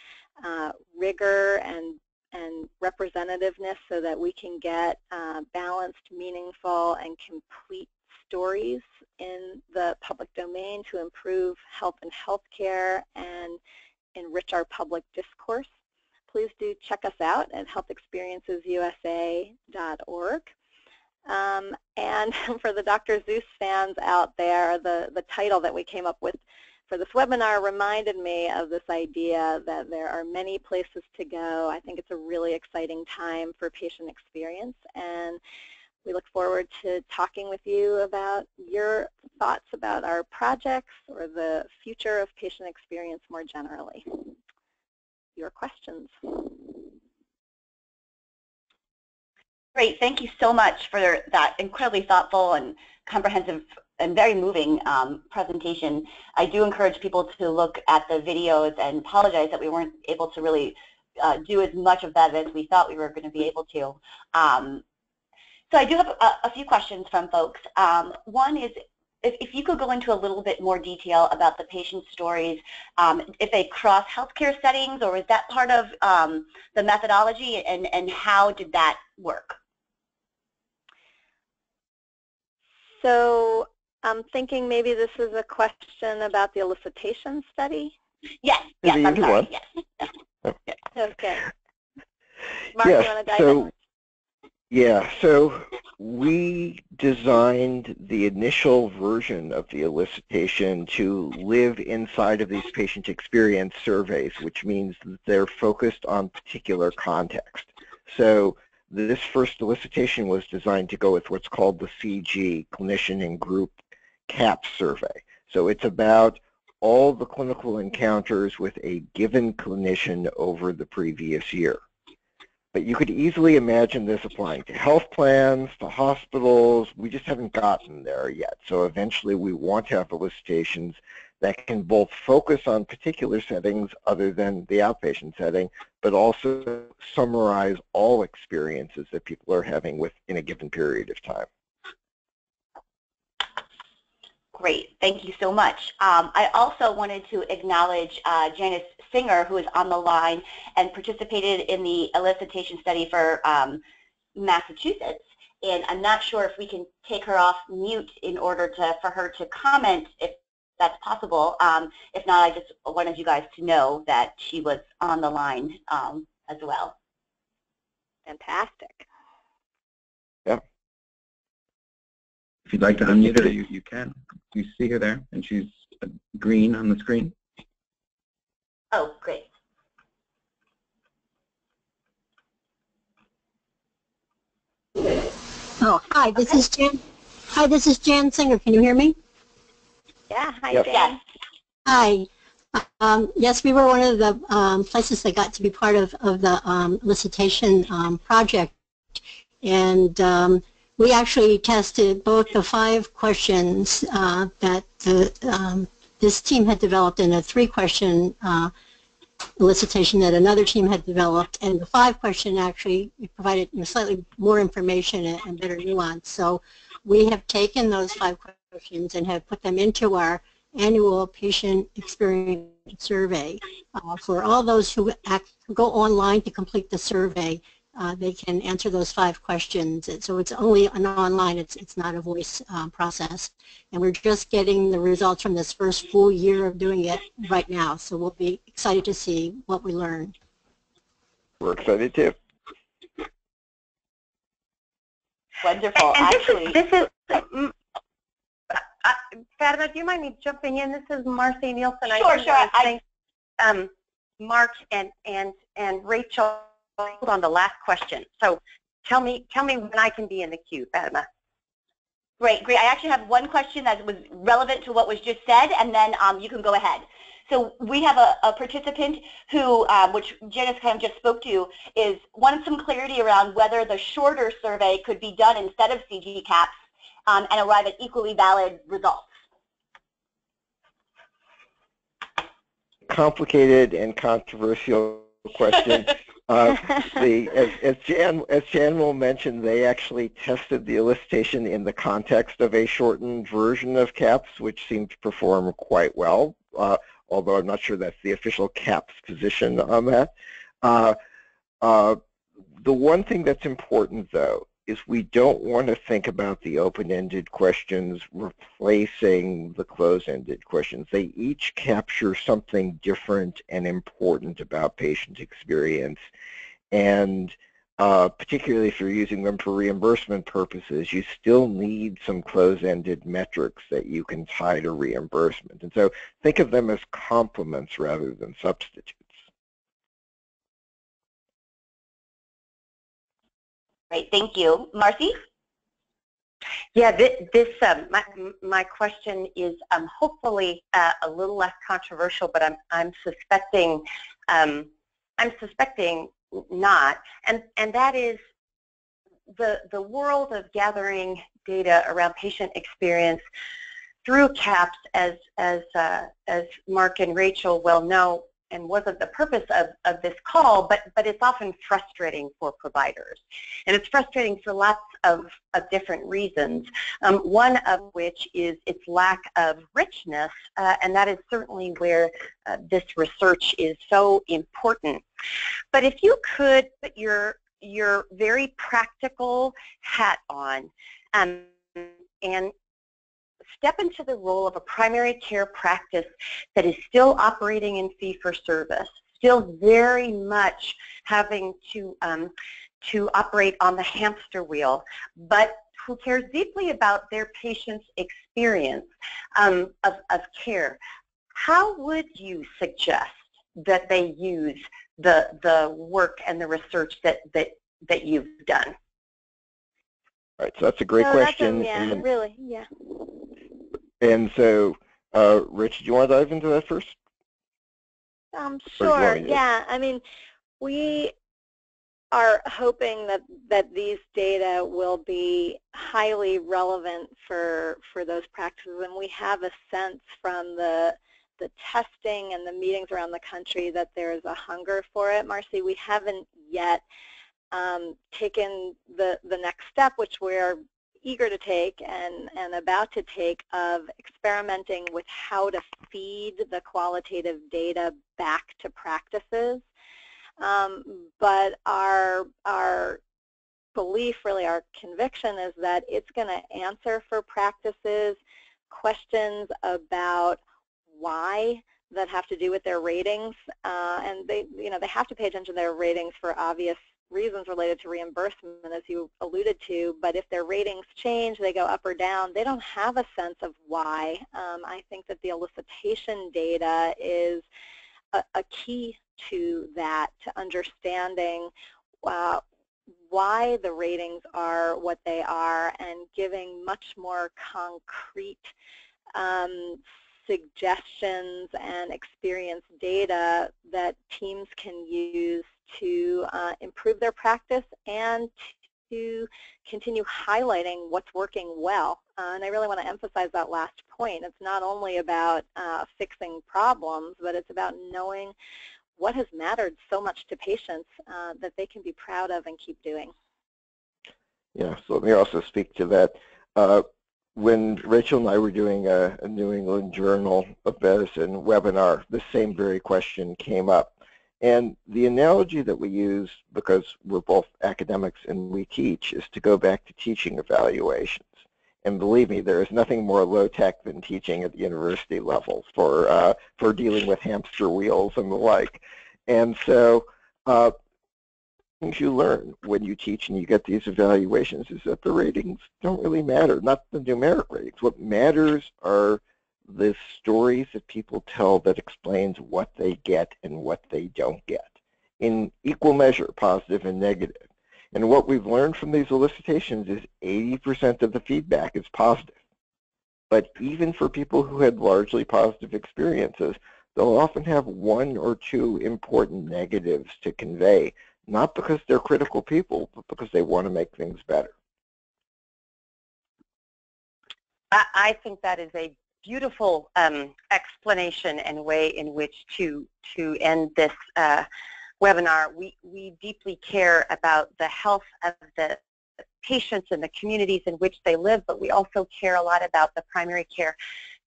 uh, rigor and, and representativeness so that we can get uh, balanced, meaningful, and complete stories in the public domain to improve health and healthcare and enrich our public discourse. Please do check us out at healthexperiencesUSA.org. Um, and for the Dr. Seuss fans out there, the, the title that we came up with for this webinar reminded me of this idea that there are many places to go. I think it's a really exciting time for patient experience and we look forward to talking with you about your thoughts about our projects or the future of patient experience more generally. Your questions. Great. Thank you so much for that incredibly thoughtful and comprehensive and very moving um, presentation. I do encourage people to look at the videos and apologize that we weren't able to really uh, do as much of that as we thought we were going to be able to. Um, so I do have a, a few questions from folks. Um, one is if, if, you could go into a little bit more detail about the patient stories, um, if they cross healthcare settings or is that part of um, the methodology and, and how did that work? So I'm thinking maybe this is a question about the elicitation study. Yes, yes, I'm sorry, yes. Okay. Mark, yes, you want to dive so, in? Yeah, so we designed the initial version of the elicitation to live inside of these patient experience surveys, which means that they're focused on particular context. So this first elicitation was designed to go with what's called the CG, Clinician and Group CAHPS survey. So it's about all the clinical encounters with a given clinician over the previous year. But you could easily imagine this applying to health plans, to hospitals. We just haven't gotten there yet. So eventually we want to have elicitations that can both focus on particular settings other than the outpatient setting, but also summarize all experiences that people are having within a given period of time. Great, thank you so much. Um, I also wanted to acknowledge uh, Janice Singer, who is on the line and participated in the elicitation study for um, Massachusetts. And I'm not sure if we can take her off mute in order to for her to comment if that's possible. Um, if not, I just wanted you guys to know that she was on the line um, as well. Fantastic. Yeah. If you'd like to unmute her, you, you can. You see her there, and she's uh, green on the screen. Oh, great. Oh, hi, this is Jan. Hi, this is Jan Singer. Can you hear me? Yeah, hi, Yep. Jan. Yes. Hi. Um, yes, we were one of the um, places that got to be part of, of the um, elicitation um, project. And um, we actually tested both the five questions uh, that the, this team had developed in a three-question uh, elicitation that another team had developed, and the five-question actually provided you know, slightly more information and, and better nuance. So we have taken those five questions and have put them into our annual patient experience survey. Uh, for all those who, act, who go online to complete the survey, uh, they can answer those five questions. So it's only an online, it's, it's not a voice um, process. And we're just getting the results from this first full year of doing it right now. So we'll be excited to see what we learn. We're excited too. Wonderful. And Actually, this is, this is mm, uh, Fatima, do you mind me jumping in? This is Marci Nielsen. I Sure, just sure, wanna I- thank, um, Mark and, and, and Rachel on the last question. So tell me, tell me when I can be in the queue, Fatima. Great, great. I actually have one question that was relevant to what was just said, and then um, you can go ahead. So we have a, a participant who, um, which Janice kind of just spoke to, is wanted some clarity around whether the shorter survey could be done instead of CG CAHPS um, and arrive at equally valid results. Complicated and controversial question. Uh, the, as, as, Jan, as Jan will mention, they actually tested the elicitation in the context of a shortened version of CAHPS, which seemed to perform quite well, uh, although I'm not sure that's the official CAHPS position on that. Uh, uh, the one thing that's important, though, is we don't want to think about the open-ended questions replacing the closed-ended questions. They each capture something different and important about patient experience. And uh, particularly if you're using them for reimbursement purposes, you still need some closed-ended metrics that you can tie to reimbursement. And so think of them as complements rather than substitutes. Great, thank you. Marci? Yeah, this, this um, my, my question is um, hopefully uh, a little less controversial, but I'm, I'm suspecting, um, I'm suspecting not, and, and that is the, the world of gathering data around patient experience through CAHPS, as, as, uh, as Mark and Rachel well know, and wasn't the purpose of, of this call, but, but it's often frustrating for providers. And it's frustrating for lots of, of different reasons, um, one of which is its lack of richness, uh, and that is certainly where uh, this research is so important. But if you could put your, your very practical hat on um, and step into the role of a primary care practice that is still operating in fee-for-service, still very much having to, um, to operate on the hamster wheel, but who cares deeply about their patient's experience um, of, of care. How would you suggest that they use the, the work and the research that, that, that you've done? All right, so that's a great no, question. That's a, yeah, and, really, yeah. And so, uh, Rich, do you want to dive into that first? Um, Or do you sure, want me to- yeah. I mean, we are hoping that, that these data will be highly relevant for, for those practices, and we have a sense from the, the testing and the meetings around the country that there is a hunger for it. Marci, we haven't yet um, taken the, the next step, which we're eager to take and, and about to take of experimenting with how to feed the qualitative data back to practices. Um, but our, our belief, really our conviction is that it's going to answer for practices questions about why that have to do with their ratings, uh, and they, you know, they have to pay attention to their ratings for obvious reasons related to reimbursement, as you alluded to, but if their ratings change, they go up or down, they don't have a sense of why. Um, I think that the elicitation data is a, a key to that, to understanding uh, why the ratings are what they are and giving much more concrete um, suggestions and experience data that teams can use to uh, improve their practice and to continue highlighting what's working well. Uh, and I really want to emphasize that last point. It's not only about uh, fixing problems, but it's about knowing what has mattered so much to patients uh, that they can be proud of and keep doing. Yeah, so let me also speak to that. Uh, when Rachel and I were doing a, a, New England Journal of Medicine webinar, the same very question came up. And the analogy that we use, because we're both academics and we teach, is to go back to teaching evaluations. And believe me, there is nothing more low-tech than teaching at the university level for, uh, for dealing with hamster wheels and the like. And so uh, things you learn when you teach and you get these evaluations is that the ratings don't really matter, not the numeric ratings. What matters are the stories that people tell that explains what they get and what they don't get in equal measure, positive and negative. And what we've learned from these elicitations is 80% of the feedback is positive. But even for people who had largely positive experiences, they'll often have one or two important negatives to convey not because they're critical people, but because they want to make things better. I think that is a beautiful um, explanation and way in which to to end this uh, webinar. We we deeply care about the health of the patients and the communities in which they live, but we also care a lot about the primary care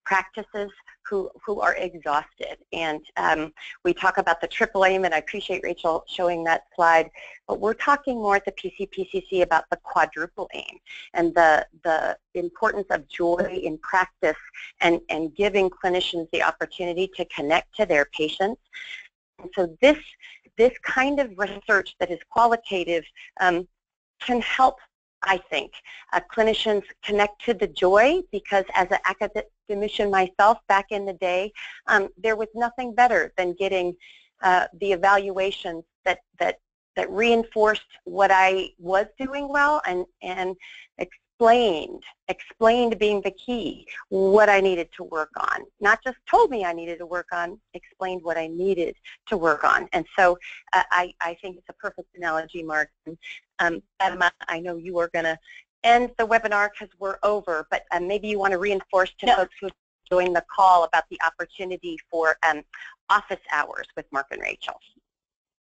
practices who, who are exhausted. And um, we talk about the triple aim, and I appreciate Rachel showing that slide, but we're talking more at the PCPCC about the quadruple aim and the, the importance of joy in practice and, and giving clinicians the opportunity to connect to their patients. And so this, this kind of research that is qualitative um, can help I think. Uh, clinicians connect to the joy because as an academician myself back in the day, um, there was nothing better than getting uh, the evaluations that, that, that reinforced what I was doing well and, and explained, explained being the key, what I needed to work on. Not just told me I needed to work on, explained what I needed to work on. And so uh, I, I think it's a perfect analogy, Mark. Um, I know you are going to end the webinar because we're over, but um, maybe you want to reinforce to no. folks who joined the call about the opportunity for um, office hours with Mark and Rachel.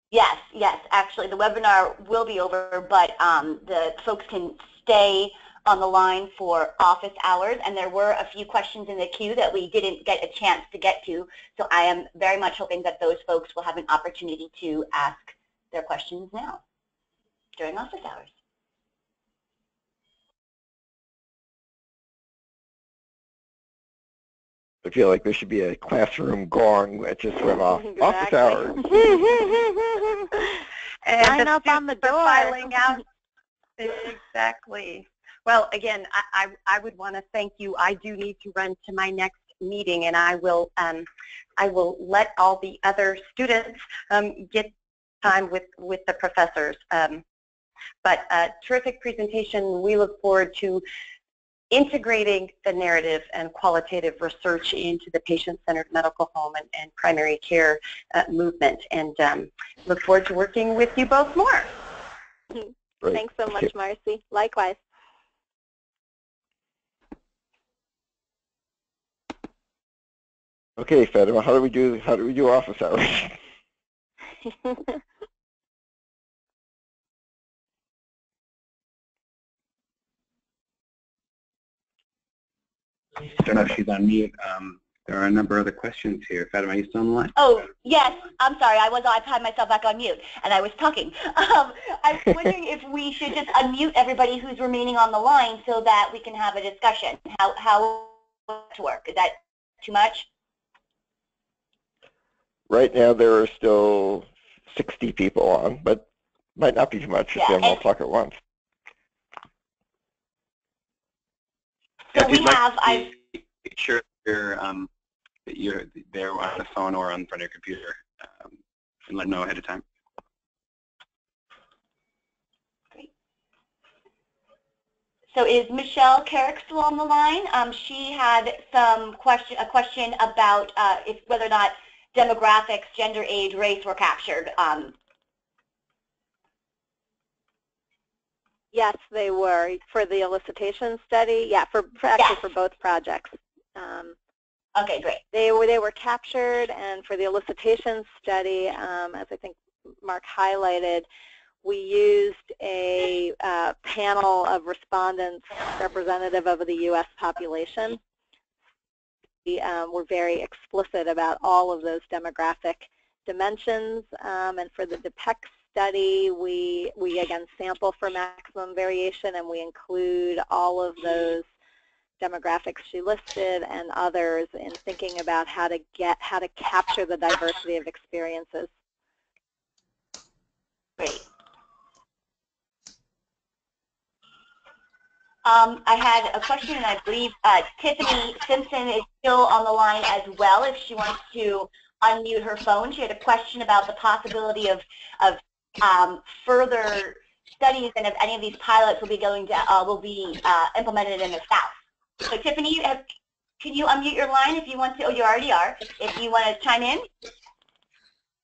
Yes, yes. Actually, the webinar will be over, but um, the folks can stay on the line for office hours, and there were a few questions in the queue that we didn't get a chance to get to, so I am very much hoping that those folks will have an opportunity to ask their questions now during office hours. I feel like there should be a classroom gong that just went off. Office hours. And Sign the up on the students are door. Filing out. Exactly. Well, again, I, I, I would want to thank you. I do need to run to my next meeting, and I will um, I will let all the other students um, get time with with the professors. Um, but uh, terrific presentation. We look forward to integrating the narrative and qualitative research into the patient-centered medical home and, and primary care uh, movement, and um, look forward to working with you both more. Great. Thanks so much, Marci. Likewise. Okay, Fatima, how do we do how do we do office hours? I don't know if she's on mute. Um, there are a number of other questions here. Fatima, are you still on the line? Oh, yes. I'm sorry. I was. I had myself back on mute, and I was talking. Um, I was wondering if we should just unmute everybody who's remaining on the line so that we can have a discussion. How how to work? Is that too much? Right now there are still 60 people on, but might not be too much if Yeah, they all talk at once. So if we you'd like have. I've Make sure that you're, um, that you're there on the phone or on front of your computer, um, and let them know ahead of time. So is Michelle Carrick still on the line? Um, she had some question, a question about uh, if whether or not demographics, gender, age, race were captured. Um, Yes, they were for the elicitation study. Yeah, for, for actually Yes. for both projects. Um, okay, great. they were they were captured, and for the elicitation study, um, as I think Mark highlighted, we used a uh, panel of respondents representative of the U.S. population. Um, were very explicit about all of those demographic dimensions, um, and for the DIPEX study, we, we again sample for maximum variation and we include all of those demographics she listed and others in thinking about how to get, how to capture the diversity of experiences. Great. Um, I had a question, and I believe uh, Tiffany Simpson is still on the line as well. If she wants to unmute her phone, she had a question about the possibility of of um, further studies, and if any of these pilots will be going to uh, will be uh, implemented in the South. So Tiffany, have, can you unmute your line if you want to? Oh, you already are. If you want to chime in.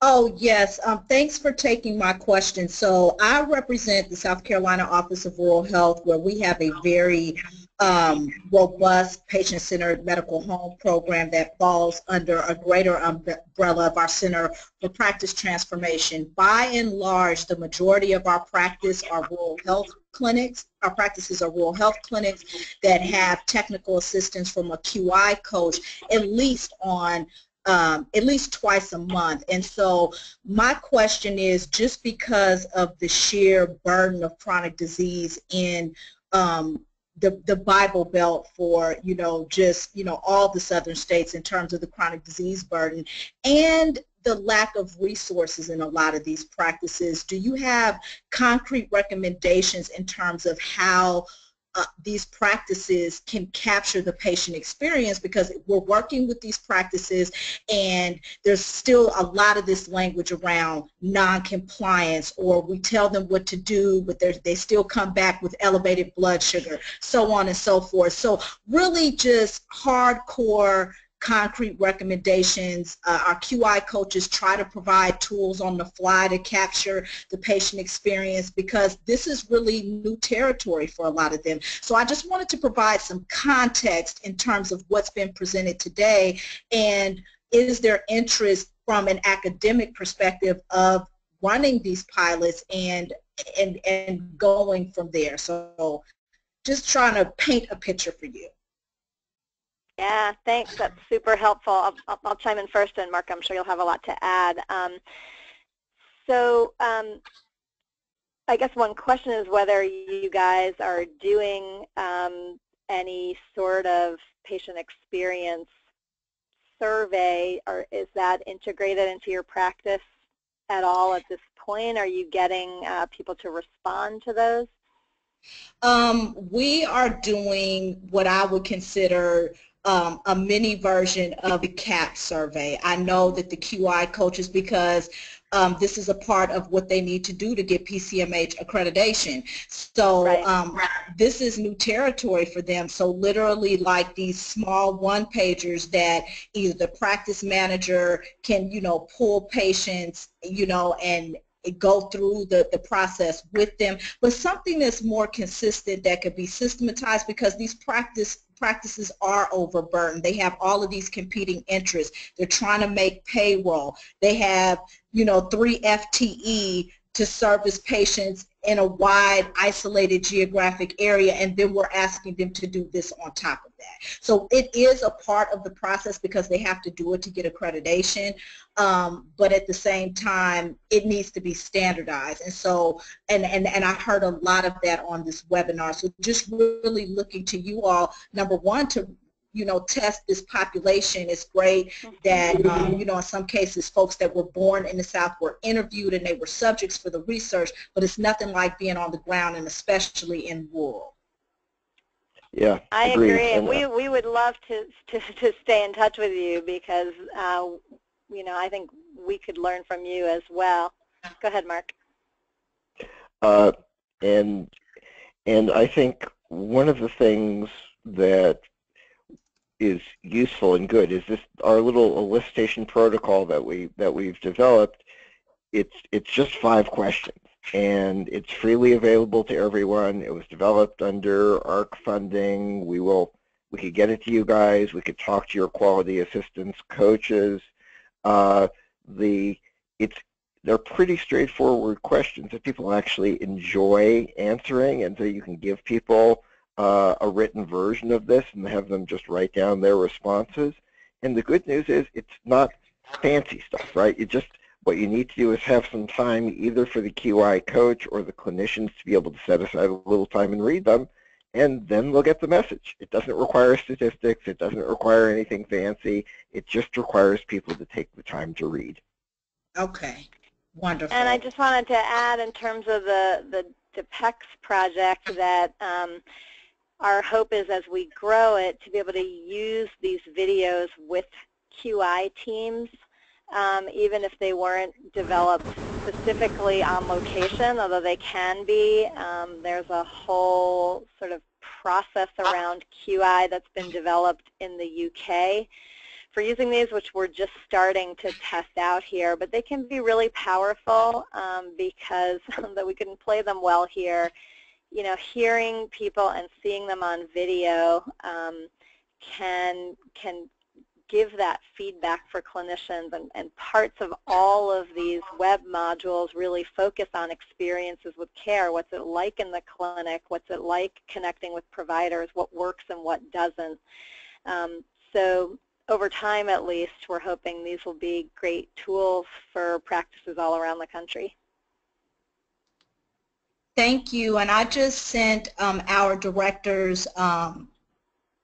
Oh, yes. Um, thanks for taking my question. So I represent the South Carolina Office of Rural Health where we have a very um, robust patient-centered medical home program that falls under a greater umbrella of our Center for Practice Transformation. By and large, the majority of our practice are rural health clinics. Our practices are rural health clinics that have technical assistance from a QI coach at least on um, at least twice a month. And so my question is just because of the sheer burden of chronic disease in um, the, the Bible Belt for, you know, just, you know, all the southern states in terms of the chronic disease burden and the lack of resources in a lot of these practices, do you have concrete recommendations in terms of how uh, these practices can capture the patient experience because we're working with these practices and there's still a lot of this language around non-compliance or we tell them what to do but they still come back with elevated blood sugar, so on and so forth. So really just hardcore concrete recommendations. Uh, our QI coaches try to provide tools on the fly to capture the patient experience because this is really new territory for a lot of them. So I just wanted to provide some context in terms of what's been presented today and is there interest from an academic perspective of running these pilots and and and going from there. So just trying to paint a picture for you. Yeah, thanks. That's super helpful. I'll, I'll, I'll, chime in first, and Mark, I'm sure you'll have a lot to add. Um, so um, I guess one question is whether you guys are doing um, any sort of patient experience survey, or is that integrated into your practice at all at this point? Are you getting uh, people to respond to those? Um, we are doing what I would consider um, a mini version of the CAHPS survey. I know that the QI coaches, because um, this is a part of what they need to do to get PCMH accreditation. So right. um, this is new territory for them. So literally like these small one-pagers that either the practice manager can, you know, pull patients, you know, and go through the, the process with them, but something that's more consistent that could be systematized because these practice practices are overburdened. They have all of these competing interests. They're trying to make payroll. They have, you know, three FTE to service patients in a wide, isolated geographic area, and then we're asking them to do this on top of that. So it is a part of the process because they have to do it to get accreditation, um, but at the same time, it needs to be standardized. And so, and, and, and I heard a lot of that on this webinar. So just really looking to you all, number one, to you know, test this population. It's great that, um, you know, in some cases, folks that were born in the South were interviewed and they were subjects for the research, but it's nothing like being on the ground and especially in rural. Yeah, I agree. And we, we would love to, to, to stay in touch with you because, uh, you know, I think we could learn from you as well. Go ahead, Mark. Uh, and, and I think one of the things that is useful and good. Is this our little elicitation protocol that we that we've developed? It's it's just five questions and it's freely available to everyone. It was developed under AHRQ funding. We will we could get it to you guys. We could talk to your quality assistance coaches. Uh, the it's they're pretty straightforward questions that people actually enjoy answering and so you can give people uh, a written version of this and have them just write down their responses. And the good news is it's not fancy stuff, right? You just what you need to do is have some time either for the QI coach or the clinicians to be able to set aside a little time and read them, and then they'll get the message. It doesn't require statistics. It doesn't require anything fancy. It just requires people to take the time to read. Okay, wonderful. And I just wanted to add in terms of the, the DIPEX project that um, our hope is as we grow it to be able to use these videos with QI teams, um, even if they weren't developed specifically on location, although they can be. Um, there's a whole sort of process around QI that's been developed in the UK for using these, which we're just starting to test out here. But they can be really powerful um, because that we can play them well here you know, hearing people and seeing them on video um, can can give that feedback for clinicians and, and parts of all of these web modules really focus on experiences with care. What's it like in the clinic? What's it like connecting with providers? What works and what doesn't? Um, so over time at least, we're hoping these will be great tools for practices all around the country. Thank you. And I just sent um, our director's um,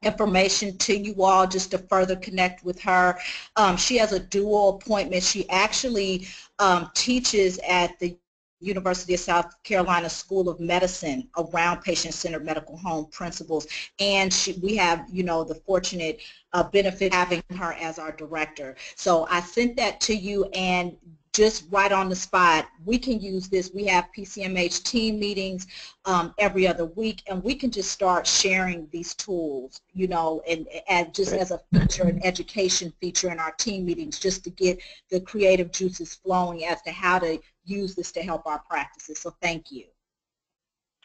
information to you all just to further connect with her. Um, she has a dual appointment. She actually um, teaches at the University of South Carolina School of Medicine around patient-centered medical home principles. And she, we have, you know, the fortunate uh, benefit having her as our director. So I sent that to you and just right on the spot, we can use this. We have PCMH team meetings um, every other week, and we can just start sharing these tools, you know, and, and just as a feature, an education feature in our team meetings, just to get the creative juices flowing as to how to use this to help our practices. So thank you.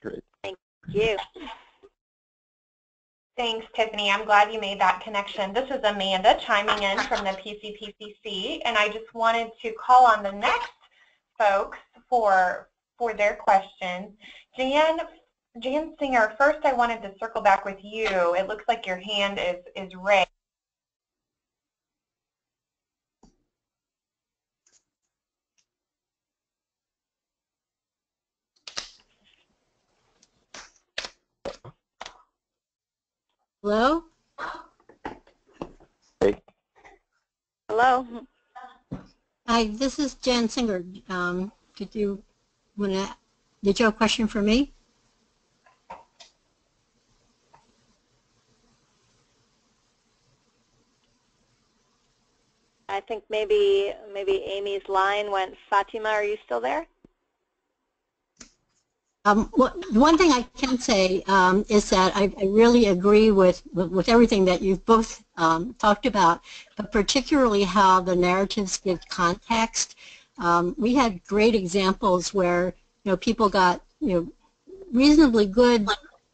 Great. Thank you. Thanks, Tiffany. I'm glad you made that connection. This is Amanda chiming in from the PCPCC, and I just wanted to call on the next folks for for their questions. Jan, Jan Singer, first I wanted to circle back with you. It looks like your hand is, is raised. Hello? Hey. Hello. Hi, this is Jan Singer. Um, did you want to, did you have a question for me? I think maybe maybe Amy's line went. Fatima, are you still there? Um, one thing I can say um, is that I, I really agree with, with, everything that you've both um, talked about, but particularly how the narratives give context. Um, we had great examples where you know people got you know reasonably good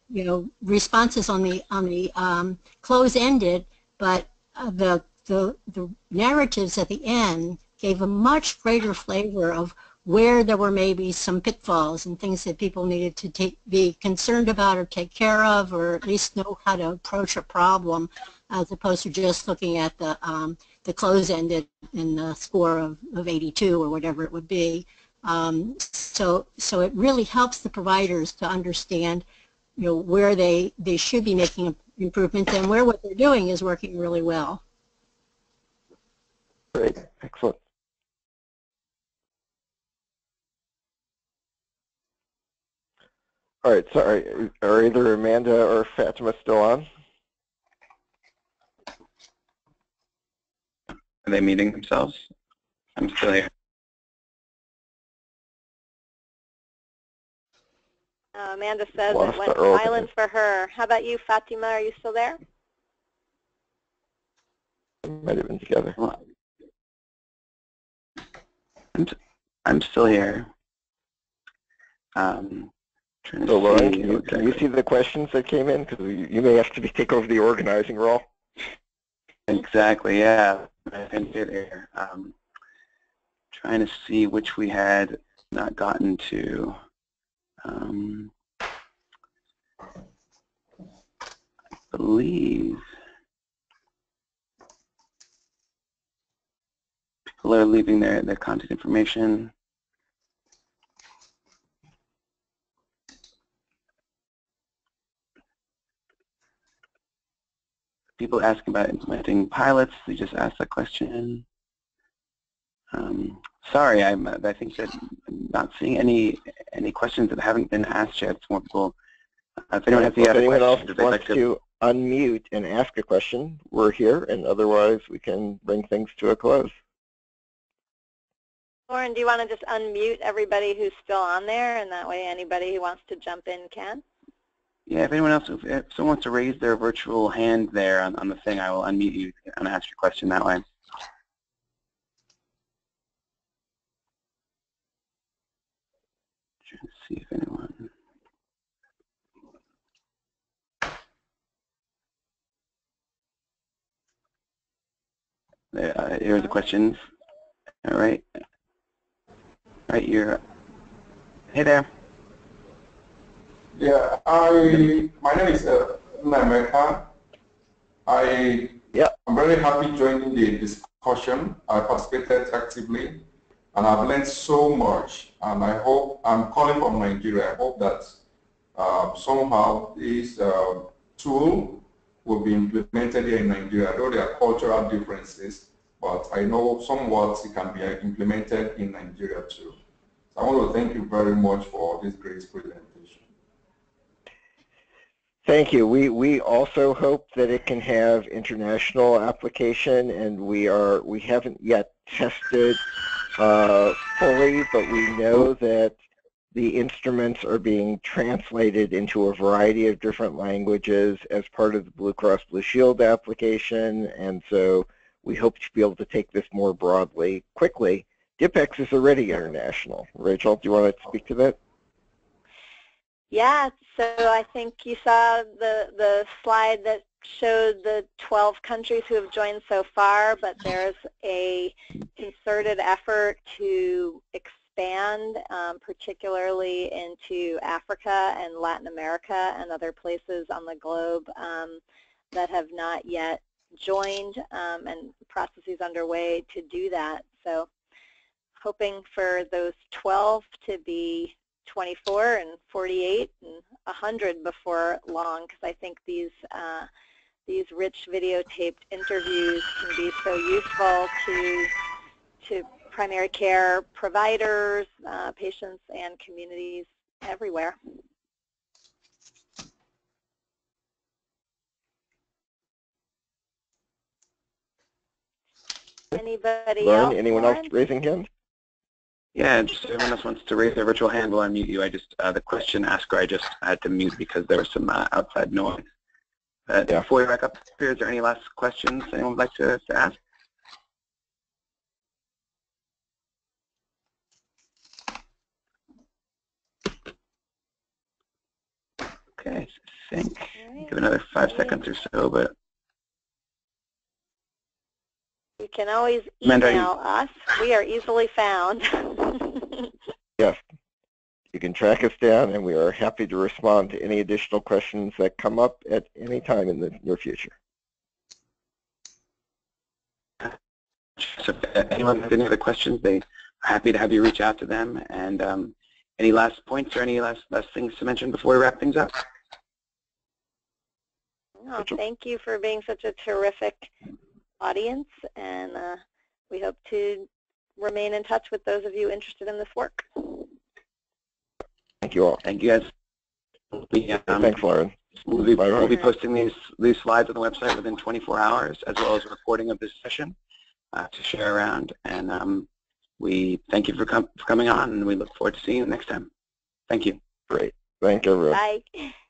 you know responses on the on the um, close-ended, but uh, the the the narratives at the end gave a much greater flavor of where there were maybe some pitfalls and things that people needed to take, be concerned about or take care of or at least know how to approach a problem as opposed to just looking at the, um, the close-ended in the score of, of 82 or whatever it would be. Um, so, so it really helps the providers to understand you know, where they, they should be making improvements and where what they're doing is working really well. Great, excellent. All right, sorry, are either Amanda or Fatima still on? Are they meeting themselves? I'm still here. Uh, Amanda says it went silent for her. How about you, Fatima? Are you still there? Might have been together. I'm, I'm still here. Um, so Lauren, can you, can you see the questions that came in? Because you, you may have to be, take over the organizing role. Exactly, yeah. I think it here. Um, trying to see which we had not gotten to. Um, I believe people are leaving their, their contact information. People asking about implementing pilots. They just asked that question. Um, sorry, I'm, I think that I'm not seeing any any questions that haven't been asked yet. It's more people. Uh, if anyone has any if anyone else wants like to, to unmute and ask a question, we're here, and otherwise we can bring things to a close. Lauren, do you want to just unmute everybody who's still on there, and that way anybody who wants to jump in can? Yeah, if anyone else, if, if someone wants to raise their virtual hand there on, on the thing, I will unmute you and ask your question that way. To see if anyone. There, uh, here's the questions. All right. All right, you're. Hey there. Yeah, I my name is uh, Nameka. I yeah. I'm very happy joining the discussion. I participated actively, and I've learned so much. And I hope I'm calling from Nigeria. I hope that uh, somehow this uh, tool will be implemented here in Nigeria. Though there are cultural differences, but I know somewhat it can be implemented in Nigeria too. So I want to thank you very much for this great presentation. Thank you. We we also hope that it can have international application, and we are we haven't yet tested uh, fully, but we know that the instruments are being translated into a variety of different languages as part of the Blue Cross Blue Shield application, and so we hope to be able to take this more broadly quickly. DIPEX is already international. Rachel, do you want to speak to that? Yeah, so I think you saw the, the slide that showed the 12 countries who have joined so far, but there's a concerted effort to expand, um, particularly into Africa and Latin America and other places on the globe um, that have not yet joined um, and processes underway to do that. So hoping for those 12 to be 24 and 48 and 100 before long because I think these uh, these rich videotaped interviews can be so useful to to primary care providers, uh, patients, and communities everywhere. Anybody Lauren, else? anyone Lauren? else raising hands? Yeah, just if anyone else wants to raise their virtual hand while I mute you, I just, uh, the question asker I just had to mute because there was some uh, outside noise. Uh, Yeah. Before we wrap up here, is there any last questions anyone would like to, to ask? Okay, I think, All right. give another five seconds or so, but You can always Amanda, you- email us. We are easily found. Yes. You can track us down, and we are happy to respond to any additional questions that come up at any time in the near future. So if anyone has any other questions, they are happy to have you reach out to them. And um, any last points or any last, last things to mention before we wrap things up? No, thank you for being such a terrific audience, and uh, we hope to remain in touch with those of you interested in this work. Thank you all. Thank you guys. We, um, Thanks, Lauren. We'll be, we'll be posting these, these slides on the website within 24 hours, as well as a recording of this session uh, to share around. And um, we thank you for, com for coming on, and we look forward to seeing you next time. Thank you. Great. Thank you, everyone. Bye.